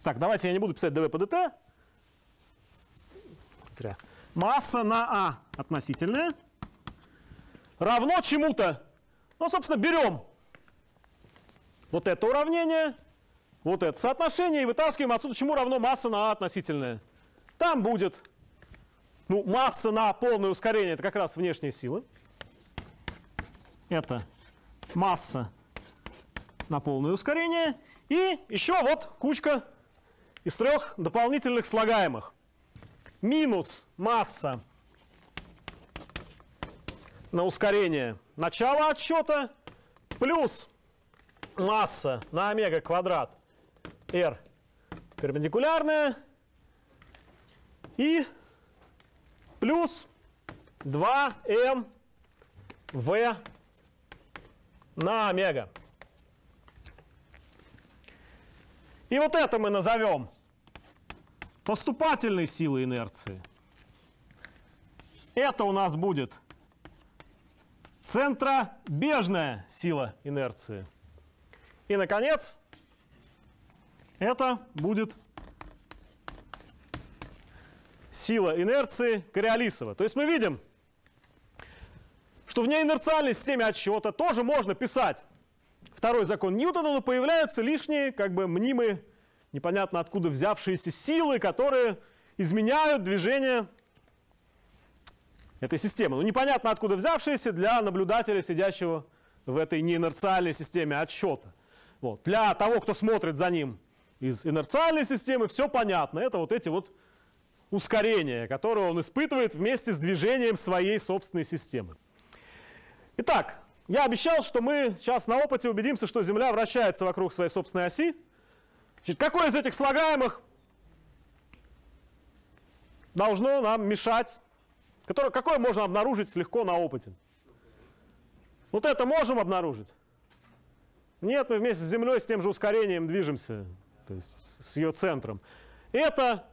Так, давайте я не буду писать dv по dt. Зря. Масса на А относительная равно чему-то. Ну, собственно, берем вот это уравнение, вот это соотношение и вытаскиваем отсюда, чему равно масса на А относительная. Там будет ну, масса на полное ускорение, это как раз внешние силы. Это масса на полное ускорение. И еще вот кучка из трех дополнительных слагаемых. Минус масса на ускорение начала отсчета плюс масса на омега квадрат r перпендикулярная и плюс 2m v на омега. И вот это мы назовем поступательной силой инерции. Это у нас будет центробежная сила инерции. И, наконец, это будет сила инерции Кориолисова. То есть мы видим, что в неинерциальной системе отсчета тоже можно писать второй закон Ньютона, но появляются лишние, как бы мнимые, непонятно откуда взявшиеся силы, которые изменяют движение этой системы. Ну, непонятно откуда взявшиеся для наблюдателя, сидящего в этой неинерциальной системе отсчета. Вот. Для того, кто смотрит за ним из инерциальной системы, все понятно. Это вот эти вот ускорения, которые он испытывает вместе с движением своей собственной системы. Итак, я обещал, что мы сейчас на опыте убедимся, что Земля вращается вокруг своей собственной оси. Значит, какое из этих слагаемых должно нам мешать? Которое, какое можно обнаружить легко на опыте? Вот это можем обнаружить? Нет, мы вместе с Землей с тем же ускорением движемся, то есть с ее центром. Это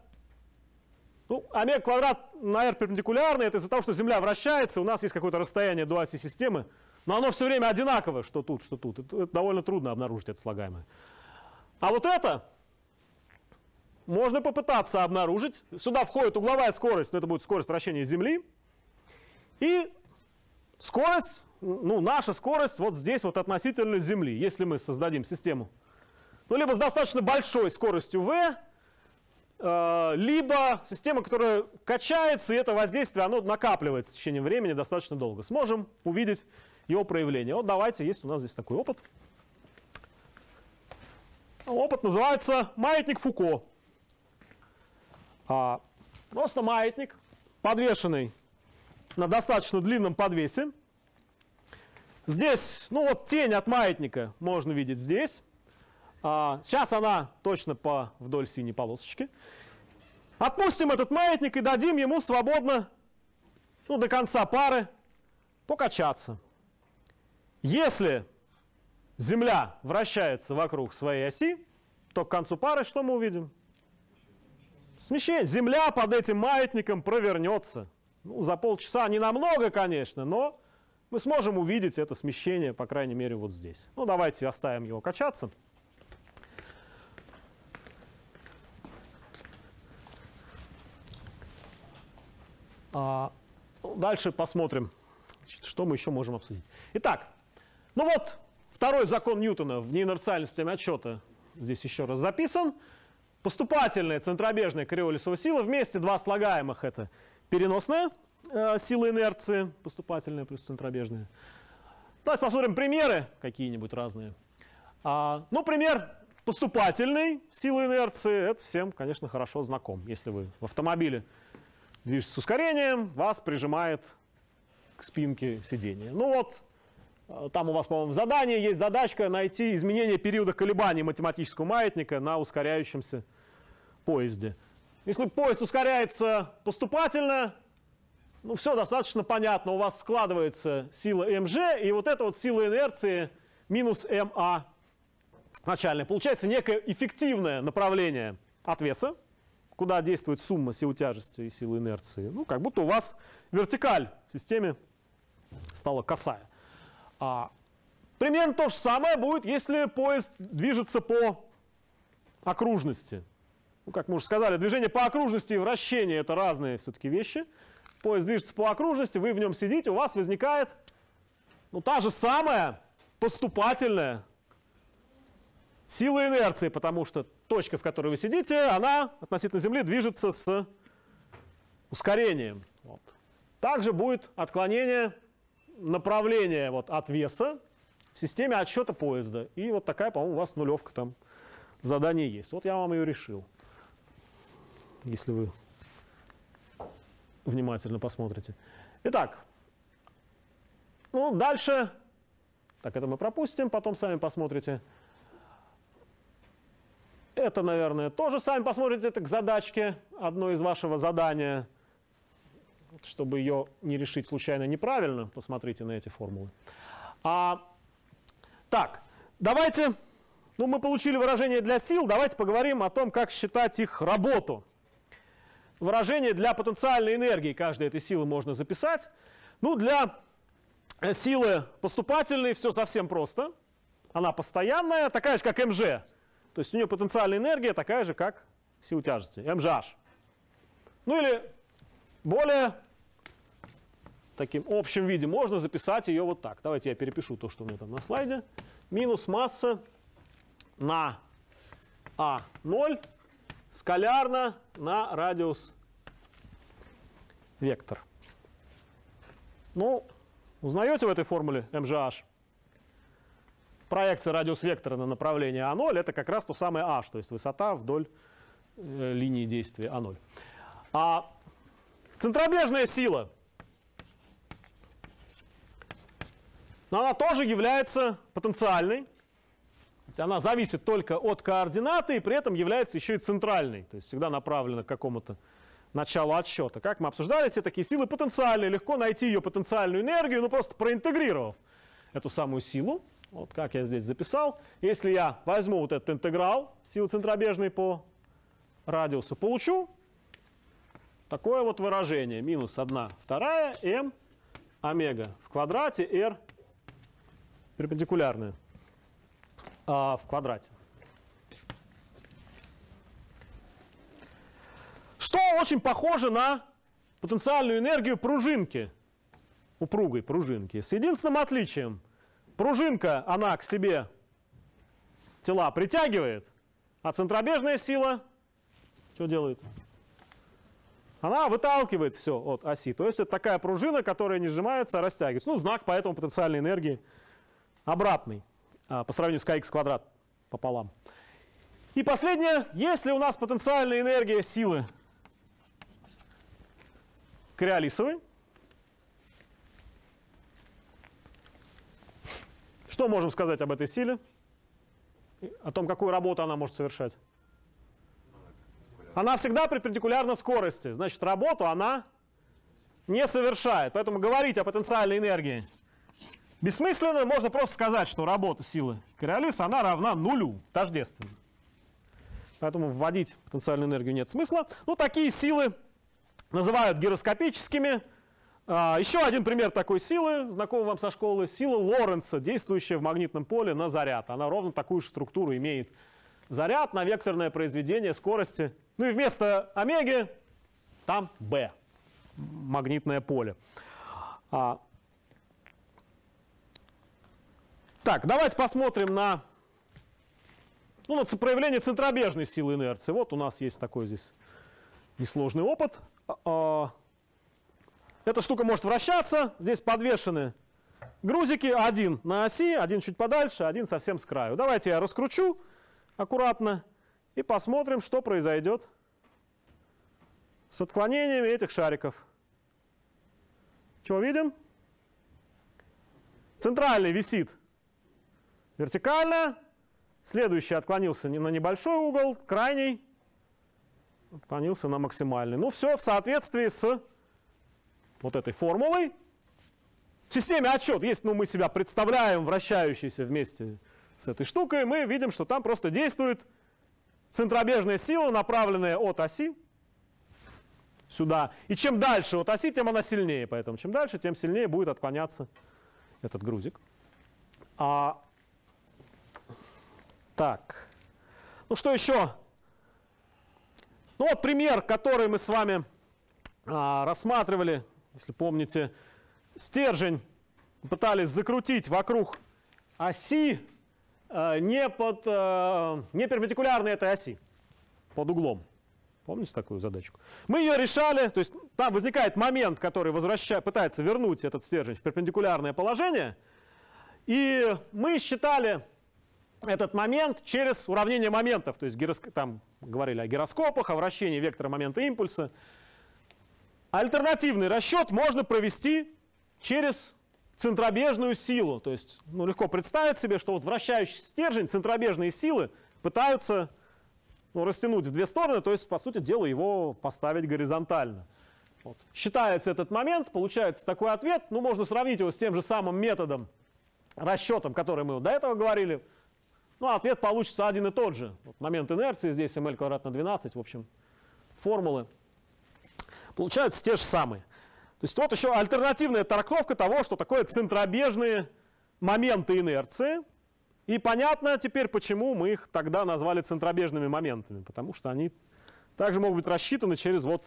ну, омега квадрат на r перпендикулярный, это из-за того, что Земля вращается, у нас есть какое-то расстояние до оси системы, но оно все время одинаковое, что тут, что тут. Это, это довольно трудно обнаружить это слагаемое. А вот это можно попытаться обнаружить. Сюда входит угловая скорость, но это будет скорость вращения Земли. И скорость, ну, наша скорость вот здесь вот относительно Земли, если мы создадим систему. Ну, либо с достаточно большой скоростью v, либо система, которая качается, и это воздействие, оно накапливается в течение времени достаточно долго. Сможем увидеть его проявление. Вот давайте, есть у нас здесь такой опыт. Опыт называется маятник Фуко. А, просто маятник, подвешенный на достаточно длинном подвесе. Здесь, ну вот тень от маятника можно видеть здесь. А, сейчас она точно по вдоль синей полосочки. Отпустим этот маятник и дадим ему свободно, ну, до конца пары покачаться. Если Земля вращается вокруг своей оси, то к концу пары что мы увидим? Смещение. Земля под этим маятником провернется. Ну, за полчаса не намного, конечно, но мы сможем увидеть это смещение, по крайней мере, вот здесь. Ну, давайте оставим его качаться. Дальше посмотрим, что мы еще можем обсудить. Итак, ну вот, второй закон Ньютона в неинерциальной системе отсчета здесь еще раз записан. Поступательная центробежная кориолисова сила вместе два слагаемых это переносная э, сила инерции, поступательная плюс центробежная. Давайте посмотрим примеры какие-нибудь разные. А, ну, пример поступательной силы инерции, это всем, конечно, хорошо знаком. Если вы в автомобиле движетесь с ускорением, вас прижимает к спинке сидения. Ну вот, Э, там у вас, по-моему, в задании есть задачка найти изменение периода колебаний математического маятника на ускоряющемся поезде. Если поезд ускоряется поступательно, ну все достаточно понятно. У вас складывается сила МЖ, и вот эта вот сила инерции минус МА начальная. Получается некое эффективное направление от веса, куда действует сумма сил тяжести и силы инерции. Ну, как будто у вас вертикаль в системе стала косая. А, примерно то же самое будет, если поезд движется по окружности. Ну, как мы уже сказали, движение по окружности и вращение – это разные все-таки вещи. Поезд движется по окружности, вы в нем сидите, у вас возникает ну, та же самая поступательная сила инерции, потому что точка, в которой вы сидите, она относительно Земли движется с ускорением. Вот. Также будет отклонение направления вот, от веса в системе отсчета поезда. И вот такая, по-моему, у вас нулевка там задание есть. Вот я вам ее решил, если вы внимательно посмотрите. Итак, ну дальше, так это мы пропустим, потом сами посмотрите. Это, наверное, тоже сами посмотрите, это к задачке, одно из вашего задания. Чтобы ее не решить случайно неправильно, посмотрите на эти формулы. А, так, давайте, ну мы получили выражение для сил, давайте поговорим о том, как считать их работу. Выражение для потенциальной энергии каждой этой силы можно записать. Ну, для силы поступательной все совсем просто. Она постоянная, такая же, как МЖ. То есть у нее потенциальная энергия такая же, как сила тяжести, mgh. Ну или более таким общем виде можно записать ее вот так. Давайте я перепишу то, что у меня там на слайде. Минус масса на А0 скалярно на радиус вектор. Ну, узнаете в этой формуле mgh? Проекция радиус вектора на направление А0 это как раз то самое h, то есть высота вдоль э, линии действия А0. А центробежная сила, но она тоже является потенциальной. Она зависит только от координаты и при этом является еще и центральной, то есть всегда направлена к какому-то началу отсчета. Как мы обсуждали, все такие силы потенциальные, легко найти ее потенциальную энергию, ну просто проинтегрировав эту самую силу. Вот как я здесь записал. Если я возьму вот этот интеграл силы центробежной по радиусу, получу такое вот выражение. Минус 1 вторая m омега в квадрате r перпендикулярная а, в квадрате. Что очень похоже на потенциальную энергию пружинки, упругой пружинки, с единственным отличием – Пружинка, она к себе тела притягивает, а центробежная сила что делает? Она выталкивает все от оси. То есть это такая пружина, которая не сжимается, а растягивается. Ну, знак поэтому потенциальной энергии обратный а, по сравнению с kx квадрат пополам. И последнее, если у нас потенциальная энергия силы кориолисовой, Что можем сказать об этой силе? О том, какую работу она может совершать? Она всегда перпендикулярна скорости. Значит, работу она не совершает. Поэтому говорить о потенциальной энергии бессмысленно. Можно просто сказать, что работа силы Кориолиса, она равна нулю, тождественно. Поэтому вводить потенциальную энергию нет смысла. Ну, такие силы называют гироскопическими. А, еще один пример такой силы, знакомый вам со школы, сила Лоренца, действующая в магнитном поле на заряд. Она ровно такую же структуру имеет. Заряд на векторное произведение скорости. Ну и вместо омеги там B, магнитное поле. А, так, давайте посмотрим на, ну, на проявление центробежной силы инерции. Вот у нас есть такой здесь несложный опыт. Эта штука может вращаться. Здесь подвешены грузики. Один на оси, один чуть подальше, один совсем с краю. Давайте я раскручу аккуратно и посмотрим, что произойдет с отклонениями этих шариков. Чего видим? Центральный висит вертикально, следующий отклонился на небольшой угол, крайний отклонился на максимальный. Ну все в соответствии с вот этой формулой. В системе отчет, если ну, мы себя представляем вращающейся вместе с этой штукой, мы видим, что там просто действует центробежная сила, направленная от оси сюда. И чем дальше от оси, тем она сильнее. Поэтому чем дальше, тем сильнее будет отклоняться этот грузик. А, так. Ну что еще? Ну вот пример, который мы с вами а, рассматривали, если помните, стержень пытались закрутить вокруг оси, а, не, под, а, не перпендикулярной этой оси, под углом. Помните такую задачку? Мы ее решали, то есть там возникает момент, который возвращает, пытается вернуть этот стержень в перпендикулярное положение. И мы считали этот момент через уравнение моментов. То есть там говорили о гироскопах, о вращении вектора момента импульса. Альтернативный расчет можно провести через центробежную силу. То есть ну, легко представить себе, что вот вращающий стержень, центробежные силы пытаются ну, растянуть в две стороны, то есть, по сути дела, его поставить горизонтально. Вот. Считается этот момент, получается такой ответ, ну, можно сравнить его с тем же самым методом, расчетом, который мы до этого говорили. Ну, ответ получится один и тот же. Вот момент инерции здесь ml квадрат на 12, в общем, формулы получаются те же самые. То есть вот еще альтернативная трактовка того, что такое центробежные моменты инерции – и понятно теперь, почему мы их тогда назвали центробежными моментами, потому что они также могут быть рассчитаны через вот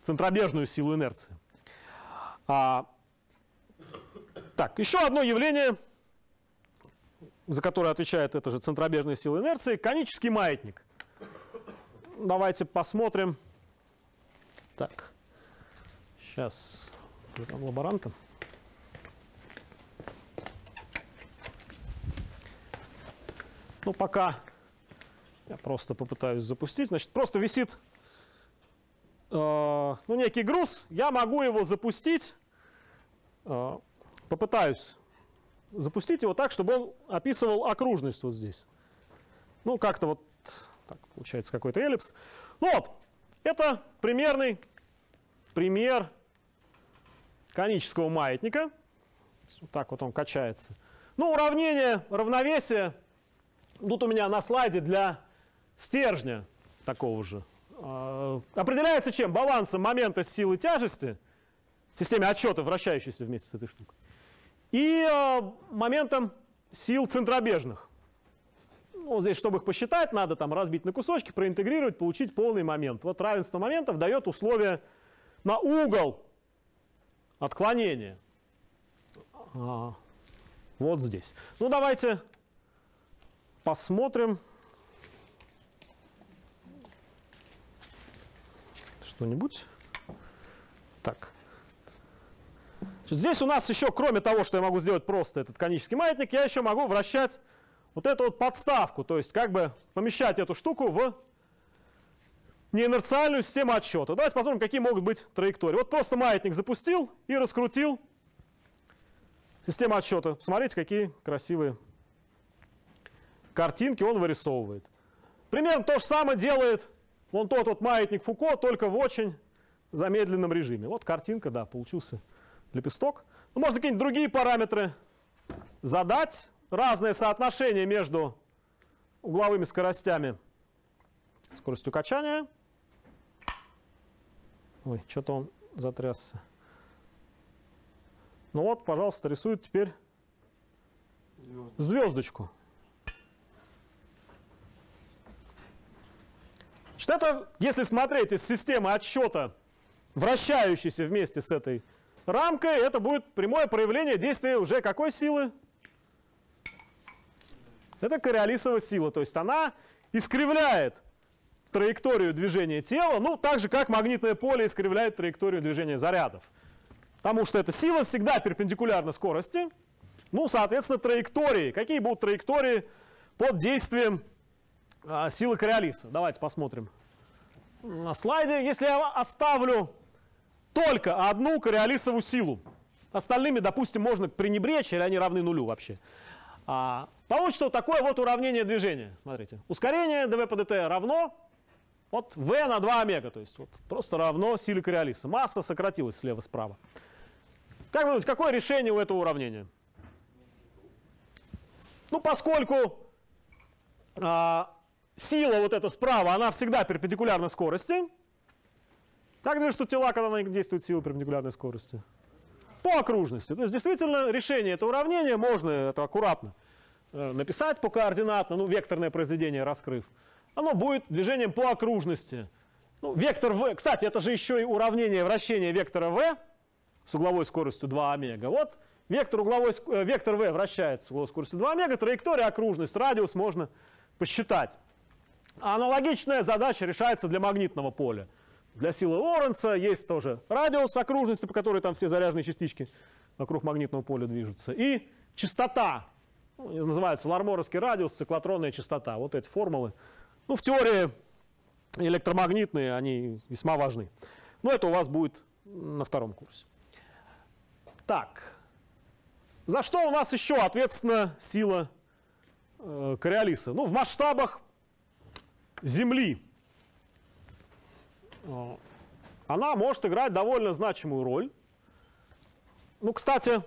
центробежную силу инерции. А, так, еще одно явление, за которое отвечает эта же центробежная сила инерции, конический маятник. Давайте посмотрим. Так, сейчас лаборанта. Ну, пока я просто попытаюсь запустить. Значит, просто висит э, ну, некий груз. Я могу его запустить. Э, попытаюсь запустить его так, чтобы он описывал окружность вот здесь. Ну, как-то вот так получается какой-то эллипс. Ну вот, это примерный пример конического маятника. Вот так вот он качается. Ну, уравнение равновесия Тут у меня на слайде для стержня такого же. А, определяется чем? Балансом момента силы тяжести в системе отсчета, вращающейся вместе с этой штукой. И а, моментом сил центробежных. Ну, здесь, чтобы их посчитать, надо там разбить на кусочки, проинтегрировать, получить полный момент. Вот равенство моментов дает условие на угол отклонения. А, вот здесь. Ну, давайте посмотрим что-нибудь. Так. Здесь у нас еще, кроме того, что я могу сделать просто этот конический маятник, я еще могу вращать вот эту вот подставку, то есть как бы помещать эту штуку в неинерциальную систему отсчета. Давайте посмотрим, какие могут быть траектории. Вот просто маятник запустил и раскрутил систему отсчета. Посмотрите, какие красивые картинки он вырисовывает. Примерно то же самое делает вон тот вот маятник Фуко, только в очень замедленном режиме. Вот картинка, да, получился лепесток. Ну, можно какие-нибудь другие параметры задать. Разное соотношение между угловыми скоростями, скоростью качания. Ой, что-то он затрясся. Ну вот, пожалуйста, рисует теперь звездочку. Значит, это, если смотреть из системы отсчета, вращающейся вместе с этой рамкой, это будет прямое проявление действия уже какой силы? Это кориолисовая сила, то есть она искривляет траекторию движения тела, ну, так же, как магнитное поле искривляет траекторию движения зарядов. Потому что эта сила всегда перпендикулярна скорости, ну, соответственно, траектории. Какие будут траектории под действием а, силы Кориолиса. Давайте посмотрим на слайде. Если я оставлю только одну Кориолисову силу, остальными, допустим, можно пренебречь, или они равны нулю вообще. А, получится вот такое вот уравнение движения. Смотрите. Ускорение dv по dt равно вот v на 2 омега. То есть вот просто равно силе Кориолиса. Масса сократилась слева-справа. Как вы думаете, какое решение у этого уравнения? Ну, поскольку а, сила вот эта справа, она всегда перпендикулярна скорости, Как движутся тела, когда на них действует сила перпендикулярной скорости? По окружности. То есть действительно решение этого уравнения можно это аккуратно э, написать по координатно, ну, векторное произведение раскрыв. Оно будет движением по окружности. Ну, вектор v, кстати, это же еще и уравнение вращения вектора v с угловой скоростью 2 омега. Вот вектор, угловой, э, вектор v вращается с угловой скоростью 2 омега, траектория, окружность, радиус можно посчитать. Аналогичная задача решается для магнитного поля. Для силы Лоренца есть тоже радиус окружности, по которой там все заряженные частички вокруг магнитного поля движутся. И частота, ну, называется ларморовский радиус, циклотронная частота. Вот эти формулы. Ну, в теории электромагнитные, они весьма важны. Но это у вас будет на втором курсе. Так, за что у нас еще ответственна сила э, Кориолиса? Ну, в масштабах Земли э, она может играть довольно значимую роль. Ну, кстати,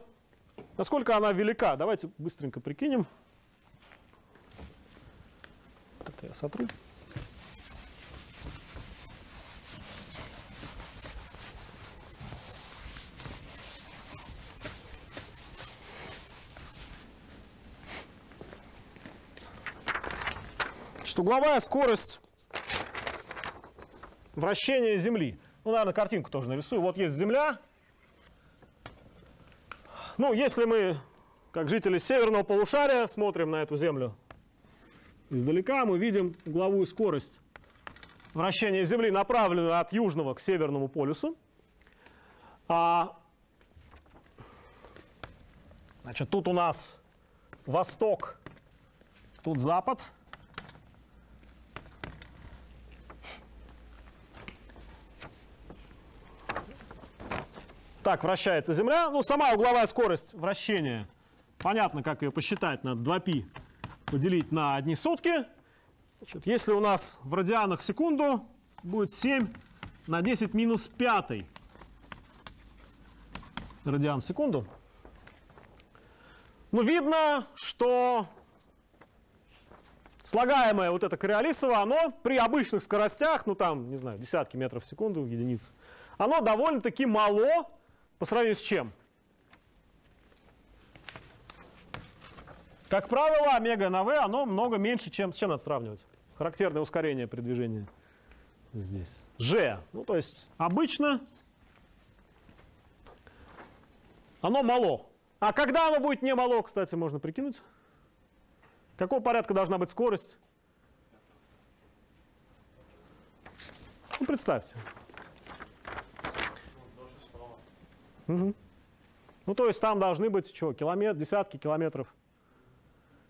насколько она велика, давайте быстренько прикинем. Это я сотру. Угловая скорость вращения Земли. Ну, наверное, картинку тоже нарисую. Вот есть Земля. Ну, если мы, как жители северного полушария, смотрим на эту Землю издалека, мы видим угловую скорость вращения Земли, направленную от южного к северному полюсу. А, значит, тут у нас восток, тут запад – Так вращается Земля. Ну, сама угловая скорость вращения. Понятно, как ее посчитать. Надо 2π поделить на одни сутки. Значит, если у нас в радианах в секунду будет 7 на 10 минус 5 радиан в секунду. Ну, видно, что слагаемое вот это Кориолисово, оно при обычных скоростях, ну там, не знаю, десятки метров в секунду, единиц, оно довольно-таки мало по сравнению с чем? Как правило, омега на v, оно много меньше, чем с чем надо сравнивать. Характерное ускорение при движении здесь. G. Ну, то есть обычно оно мало. А когда оно будет не мало, кстати, можно прикинуть. Какого порядка должна быть скорость? Ну, представьте. Угу. Ну, то есть там должны быть что, километр, десятки километров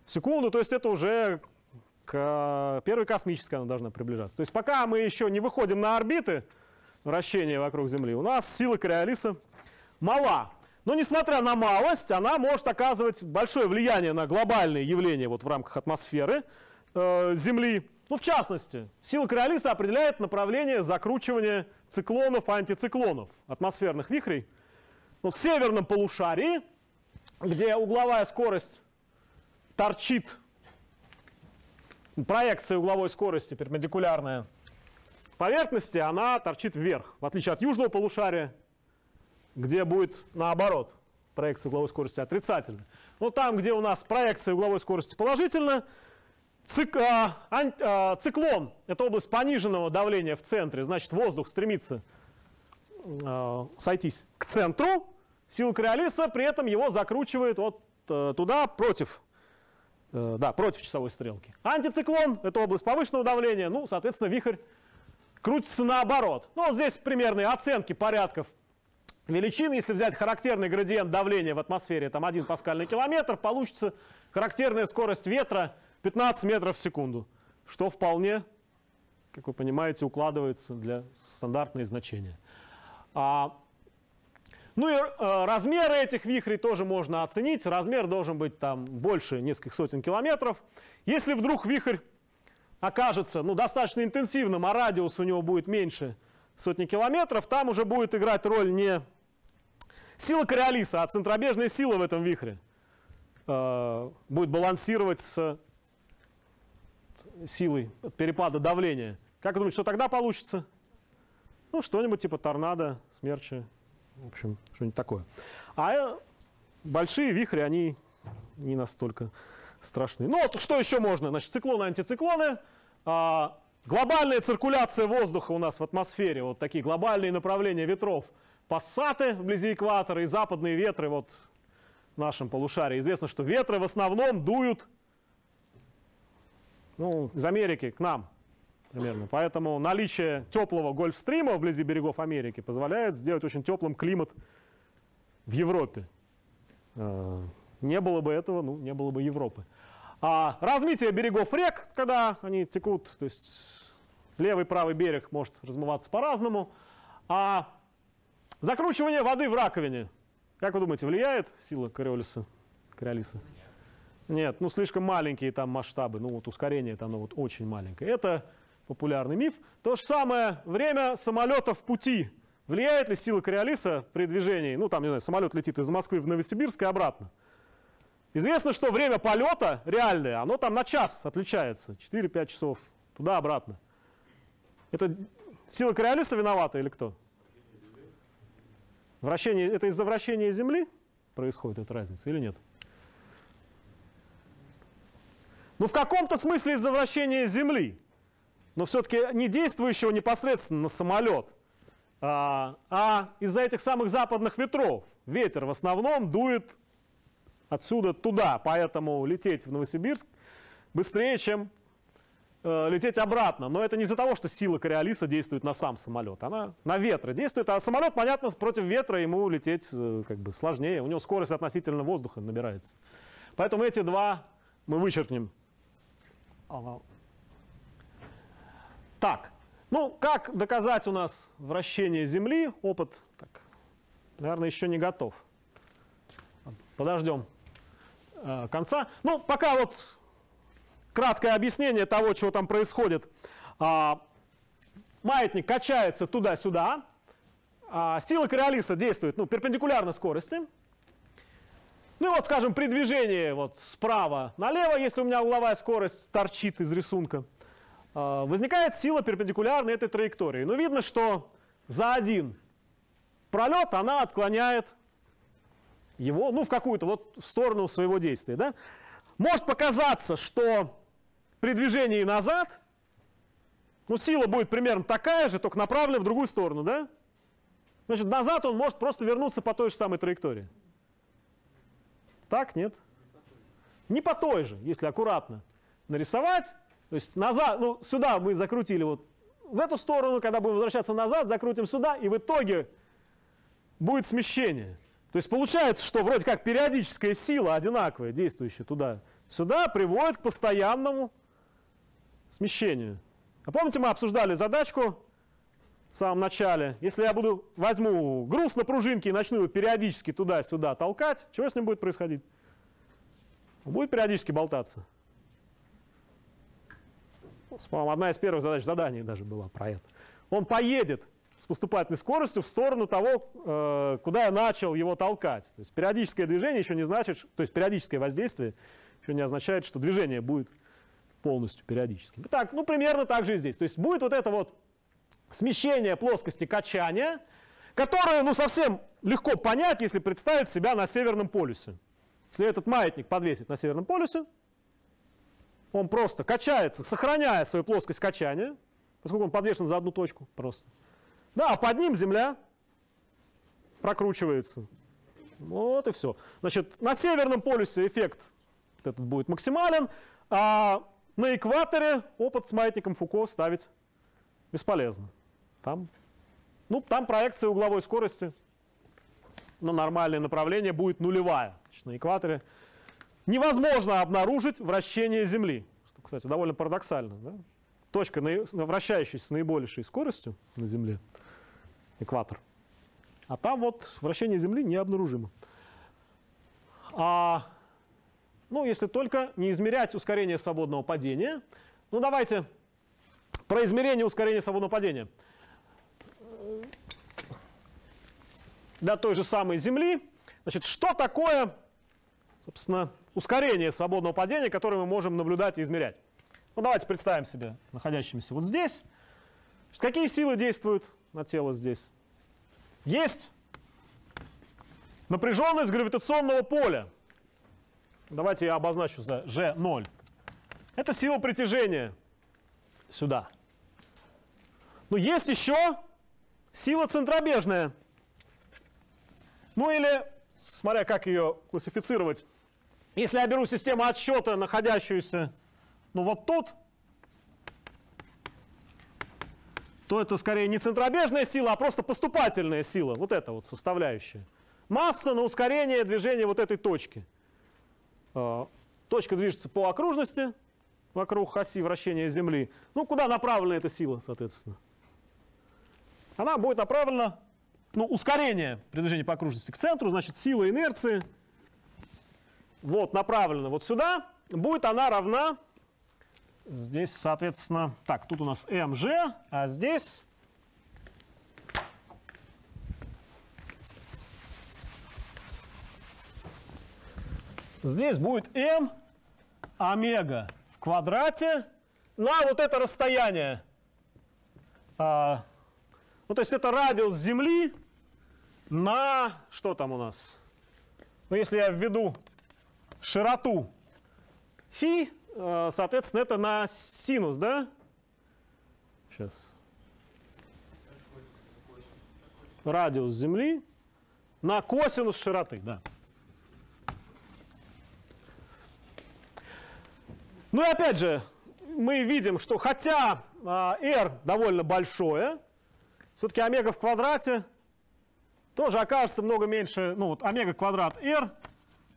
в секунду. То есть это уже к первой космической она должна приближаться. То есть пока мы еще не выходим на орбиты вращения вокруг Земли, у нас сила Кориолиса мала. Но несмотря на малость, она может оказывать большое влияние на глобальные явления вот в рамках атмосферы э, Земли. Ну, в частности, сила Кориолиса определяет направление закручивания циклонов, антициклонов, атмосферных вихрей ну, в северном полушарии, где угловая скорость торчит, проекция угловой скорости перпендикулярная поверхности, она торчит вверх, в отличие от южного полушария, где будет наоборот. Проекция угловой скорости отрицательная. Но там, где у нас проекция угловой скорости положительная, цик, а, а, циклон – это область пониженного давления в центре, значит воздух стремится а, сойтись к центру, Сила Кориолиса при этом его закручивает вот э, туда против, да, против часовой стрелки. Антициклон – это область повышенного давления, ну, соответственно, вихрь крутится наоборот. Ну, вот здесь примерные оценки порядков величин. Если взять характерный градиент давления в атмосфере, там 1 паскальный километр, получится характерная скорость ветра 15 метров в секунду, что вполне, как вы понимаете, укладывается для стандартные значения. А ну и э, размеры этих вихрей тоже можно оценить. Размер должен быть там больше нескольких сотен километров. Если вдруг вихрь окажется ну, достаточно интенсивным, а радиус у него будет меньше сотни километров, там уже будет играть роль не сила Кориолиса, а центробежная сила в этом вихре э, будет балансировать с силой перепада давления. Как вы думаете, что тогда получится? Ну, что-нибудь типа торнадо, смерчи, в общем, что-нибудь такое. А э, большие вихри, они не настолько страшны. Ну, вот что еще можно? Значит, циклоны, антициклоны. А, глобальная циркуляция воздуха у нас в атмосфере, вот такие глобальные направления ветров. Пассаты вблизи экватора и западные ветры вот в нашем полушарии. Известно, что ветры в основном дуют ну, из Америки к нам примерно. Поэтому наличие теплого гольфстрима вблизи берегов Америки позволяет сделать очень теплым климат в Европе. Э, не было бы этого, ну, не было бы Европы. А размытие берегов рек, когда они текут, то есть левый правый берег может размываться по-разному. А закручивание воды в раковине, как вы думаете, влияет сила Кориолиса? Кориолиса? Нет, ну слишком маленькие там масштабы, ну вот ускорение там ну, вот очень маленькое. Это популярный миф. То же самое время самолета в пути. Влияет ли сила Кориолиса при движении? Ну, там, не знаю, самолет летит из Москвы в Новосибирск и обратно. Известно, что время полета реальное, оно там на час отличается. 4-5 часов туда-обратно. Это сила Кориолиса виновата или кто? Вращение, это из-за вращения Земли происходит эта разница или нет? Ну, в каком-то смысле из-за вращения Земли но все-таки не действующего непосредственно на самолет, а, а из-за этих самых западных ветров. Ветер в основном дует отсюда туда, поэтому лететь в Новосибирск быстрее, чем э, лететь обратно. Но это не из-за того, что сила Кориолиса действует на сам самолет. Она на ветры действует, а самолет, понятно, против ветра ему лететь э, как бы сложнее. У него скорость относительно воздуха набирается. Поэтому эти два мы вычеркнем. Так, ну как доказать у нас вращение Земли? Опыт, так, наверное, еще не готов. Подождем э, конца. Ну, пока вот краткое объяснение того, что там происходит. А, маятник качается туда-сюда. А сила Кориолиса действует ну, перпендикулярно скорости. Ну и вот, скажем, при движении вот справа налево, если у меня угловая скорость торчит из рисунка, возникает сила перпендикулярна этой траектории. Ну, видно, что за один пролет она отклоняет его, ну, в какую-то вот сторону своего действия. Да? Может показаться, что при движении назад, ну, сила будет примерно такая же, только направлена в другую сторону, да? Значит, назад он может просто вернуться по той же самой траектории. Так, нет? Не по той же, если аккуратно нарисовать. То есть назад, ну, сюда мы закрутили вот в эту сторону, когда будем возвращаться назад, закрутим сюда, и в итоге будет смещение. То есть получается, что вроде как периодическая сила одинаковая, действующая туда-сюда, приводит к постоянному смещению. А помните, мы обсуждали задачку в самом начале. Если я буду возьму груз на пружинке и начну его периодически туда-сюда толкать, что с ним будет происходить? будет периодически болтаться. По-моему, одна из первых задач задания даже была про это. Он поедет с поступательной скоростью в сторону того, э, куда я начал его толкать. То есть периодическое движение еще не значит, то есть периодическое воздействие еще не означает, что движение будет полностью периодическим. Так, ну примерно так же и здесь. То есть будет вот это вот смещение плоскости качания, которое ну, совсем легко понять, если представить себя на Северном полюсе. Если этот маятник подвесить на Северном полюсе, он просто качается, сохраняя свою плоскость качания, поскольку он подвешен за одну точку просто. Да, а под ним Земля прокручивается. Вот и все. Значит, на северном полюсе эффект этот будет максимален, а на экваторе опыт с маятником Фуко ставить бесполезно. Там, ну, там проекция угловой скорости на нормальное направление будет нулевая. Значит, на экваторе невозможно обнаружить вращение Земли. Что, кстати, довольно парадоксально. Да? Точка, вращающаяся с наибольшей скоростью на Земле, экватор. А там вот вращение Земли необнаружимо. А, ну, если только не измерять ускорение свободного падения. Ну, давайте про измерение ускорения свободного падения. Для той же самой Земли. Значит, что такое, собственно, ускорение свободного падения, которое мы можем наблюдать и измерять. Ну, давайте представим себе находящимися вот здесь. Какие силы действуют на тело здесь. Есть напряженность гравитационного поля. Давайте я обозначу за G0. Это сила притяжения сюда. Но есть еще сила центробежная. Ну или, смотря как ее классифицировать, если я беру систему отсчета, находящуюся ну вот тут, то это скорее не центробежная сила, а просто поступательная сила. Вот эта вот составляющая. Масса на ускорение движения вот этой точки. А, точка движется по окружности вокруг оси вращения Земли. Ну, куда направлена эта сила, соответственно? Она будет направлена, ну, ускорение при движении по окружности к центру, значит, сила инерции, вот, направлена вот сюда, будет она равна, здесь, соответственно, так, тут у нас mg, а здесь Здесь будет m омега в квадрате на вот это расстояние. А, ну, то есть это радиус Земли на, что там у нас? Ну, если я введу широту фи, э, соответственно, это на синус, да? Сейчас. Радиус Земли на косинус широты, да. Ну и опять же, мы видим, что хотя а, r довольно большое, все-таки омега в квадрате тоже окажется много меньше, ну вот омега квадрат r,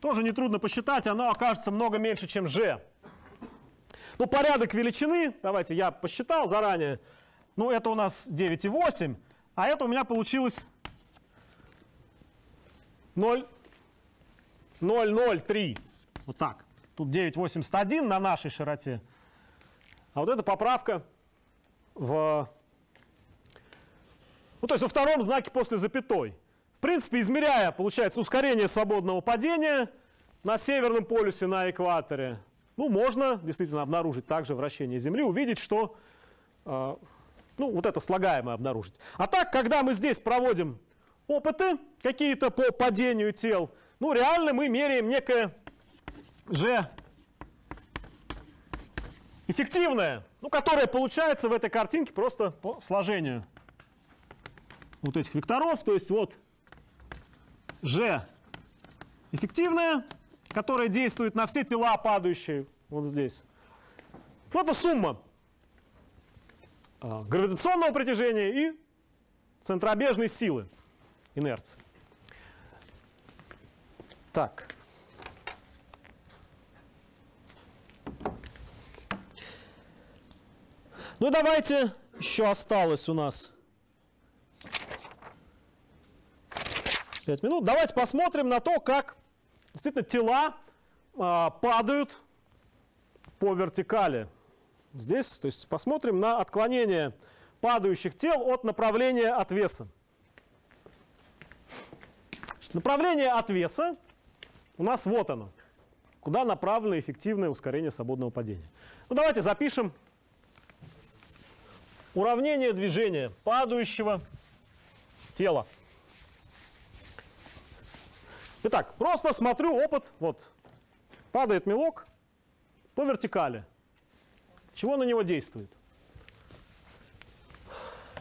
тоже нетрудно посчитать, оно окажется много меньше, чем g. Ну, порядок величины, давайте я посчитал заранее, ну, это у нас 9,8, а это у меня получилось 0,003, вот так. Тут 9,81 на нашей широте. А вот эта поправка в... Ну, то есть во втором знаке после запятой. В принципе, измеряя, получается, ускорение свободного падения на северном полюсе, на экваторе, ну, можно действительно обнаружить также вращение Земли, увидеть, что, э, ну, вот это слагаемое обнаружить. А так, когда мы здесь проводим опыты какие-то по падению тел, ну, реально мы меряем некое G эффективная, ну, которая получается в этой картинке просто по сложению вот этих векторов. То есть вот G эффективная, которая действует на все тела, падающие вот здесь. Ну, это сумма а, гравитационного притяжения и центробежной силы инерции. Так. Ну давайте, еще осталось у нас 5 минут. Давайте посмотрим на то, как действительно тела а, падают по вертикали. Здесь, то есть посмотрим на отклонение падающих тел от направления отвеса. Значит, направление отвеса у нас вот оно. Куда направлено эффективное ускорение свободного падения. Ну давайте запишем Уравнение движения падающего тела. Итак, просто смотрю опыт. Вот, падает мелок по вертикали. Чего на него действует?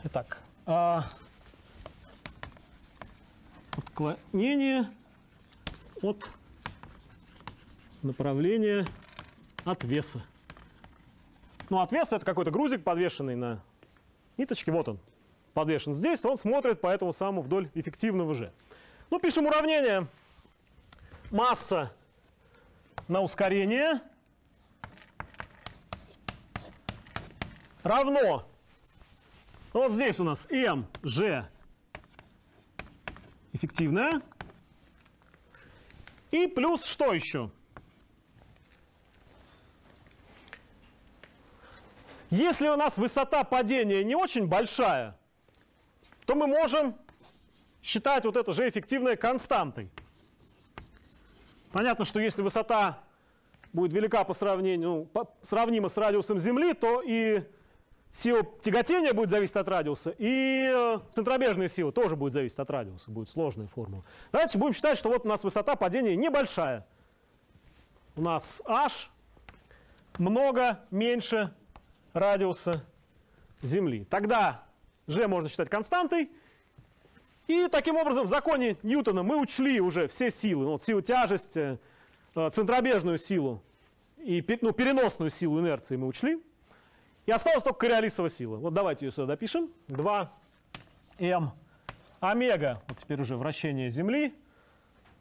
Итак, а, отклонение от направления от веса. Ну, от веса это какой-то грузик, подвешенный на ниточки, вот он, подвешен здесь, он смотрит по этому самому вдоль эффективного же. Ну, пишем уравнение. Масса на ускорение равно, вот здесь у нас mg эффективная, и плюс что еще? Если у нас высота падения не очень большая, то мы можем считать вот это же эффективной константой. Понятно, что если высота будет велика по сравнению, ну, по, сравнима с радиусом Земли, то и сила тяготения будет зависеть от радиуса, и э, центробежная сила тоже будет зависеть от радиуса, будет сложная формула. Давайте будем считать, что вот у нас высота падения небольшая. У нас h много меньше радиуса Земли. Тогда g можно считать константой. И таким образом в законе Ньютона мы учли уже все силы. Ну, вот силу тяжести, э, центробежную силу и ну, переносную силу инерции мы учли. И осталась только кориолисова сила. Вот давайте ее сюда допишем. 2m омега, вот теперь уже вращение Земли.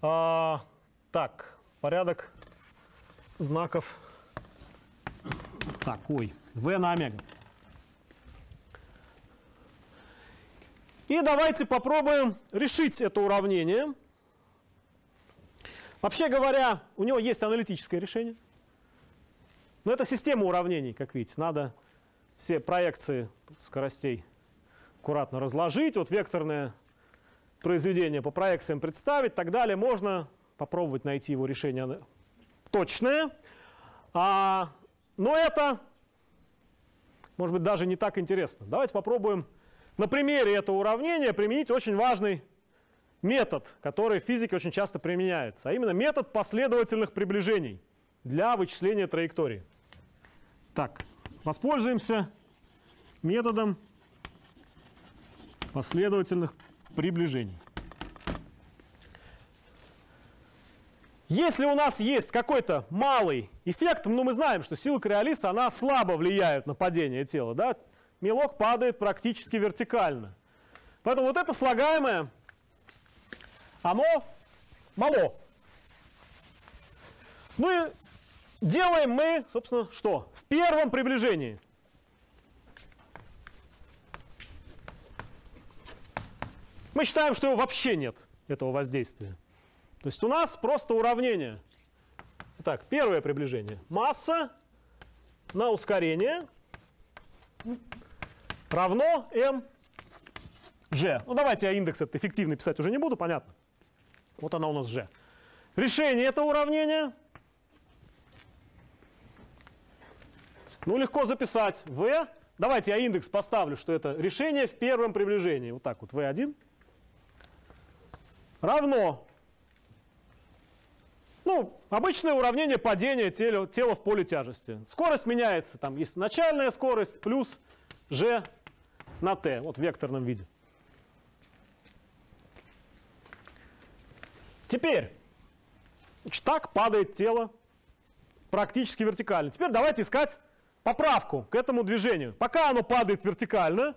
А, так, порядок знаков. Так, ой, v на омега. И давайте попробуем решить это уравнение. Вообще говоря, у него есть аналитическое решение. Но это система уравнений, как видите. Надо все проекции скоростей аккуратно разложить. Вот векторное произведение по проекциям представить так далее. Можно попробовать найти его решение точное. А, но это, может быть, даже не так интересно. Давайте попробуем на примере этого уравнения применить очень важный метод, который в физике очень часто применяется, а именно метод последовательных приближений для вычисления траектории. Так, воспользуемся методом последовательных приближений. Если у нас есть какой-то малый эффект, ну мы знаем, что сила Кориолиса, она слабо влияет на падение тела, да? Мелок падает практически вертикально. Поэтому вот это слагаемое, оно мало. Ну и делаем мы, собственно, что? В первом приближении. Мы считаем, что его вообще нет, этого воздействия. То есть у нас просто уравнение. Итак, первое приближение. Масса на ускорение равно m g. Ну давайте я индекс этот эффективный писать уже не буду, понятно. Вот она у нас g. Решение этого уравнения. Ну легко записать. v. Давайте я индекс поставлю, что это решение в первом приближении. Вот так вот v1 равно ну, обычное уравнение падения тела, тела в поле тяжести. Скорость меняется. Там есть начальная скорость плюс g на t, вот в векторном виде. Теперь, так падает тело практически вертикально. Теперь давайте искать поправку к этому движению. Пока оно падает вертикально,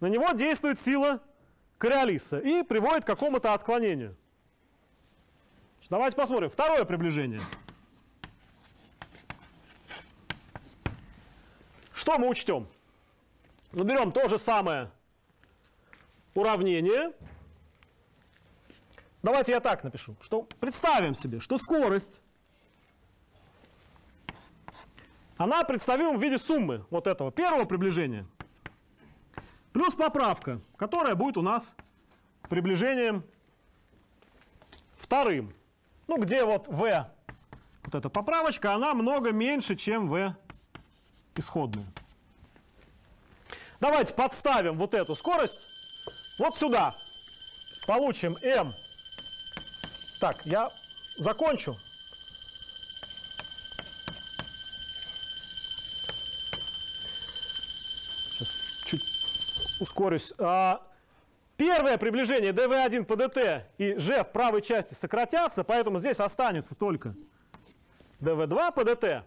на него действует сила Кориолиса и приводит к какому-то отклонению. Давайте посмотрим. Второе приближение. Что мы учтем? Ну, берем то же самое уравнение. Давайте я так напишу. Что представим себе, что скорость, она представима в виде суммы вот этого первого приближения, плюс поправка, которая будет у нас приближением вторым. Ну, где вот v, вот эта поправочка, она много меньше, чем v исходная. Давайте подставим вот эту скорость вот сюда. Получим m. Так, я закончу. Сейчас чуть ускорюсь. А, первое приближение dv1 по dt и g в правой части сократятся, поэтому здесь останется только dv2 по dt.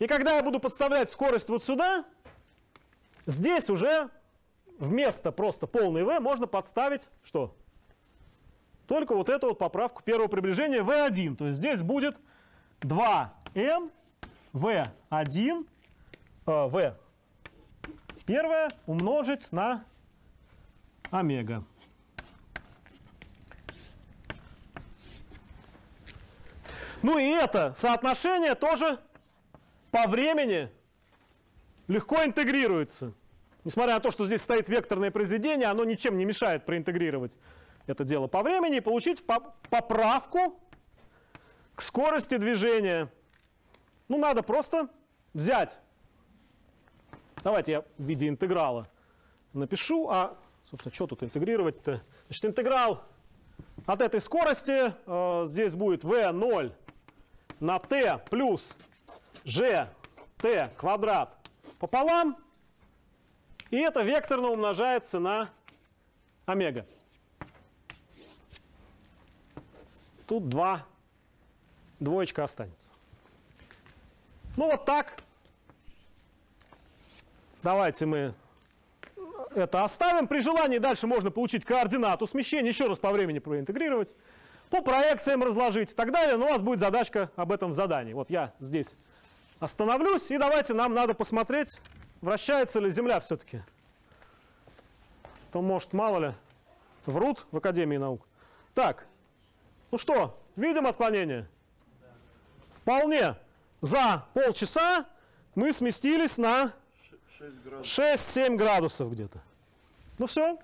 И когда я буду подставлять скорость вот сюда, Здесь уже вместо просто полной v можно подставить что? Только вот эту вот поправку первого приближения v1. То есть здесь будет 2m v1 э, v первое умножить на омега. Ну и это соотношение тоже по времени легко интегрируется. Несмотря на то, что здесь стоит векторное произведение, оно ничем не мешает проинтегрировать это дело по времени и получить поправку к скорости движения. Ну, надо просто взять Давайте я в виде интеграла напишу. А, собственно, что тут интегрировать-то? Значит, интеграл от этой скорости э, здесь будет v0 на t плюс gt квадрат пополам. И это векторно умножается на омега. Тут 2, двоечка останется. Ну вот так. Давайте мы это оставим. При желании дальше можно получить координату смещения, еще раз по времени проинтегрировать, по проекциям разложить и так далее. Но у вас будет задачка об этом в задании. Вот я здесь остановлюсь, и давайте нам надо посмотреть, вращается ли Земля все-таки. То, может, мало ли, врут в Академии наук. Так, ну что, видим отклонение? Вполне. За полчаса мы сместились на 6-7 градусов где-то. Ну все,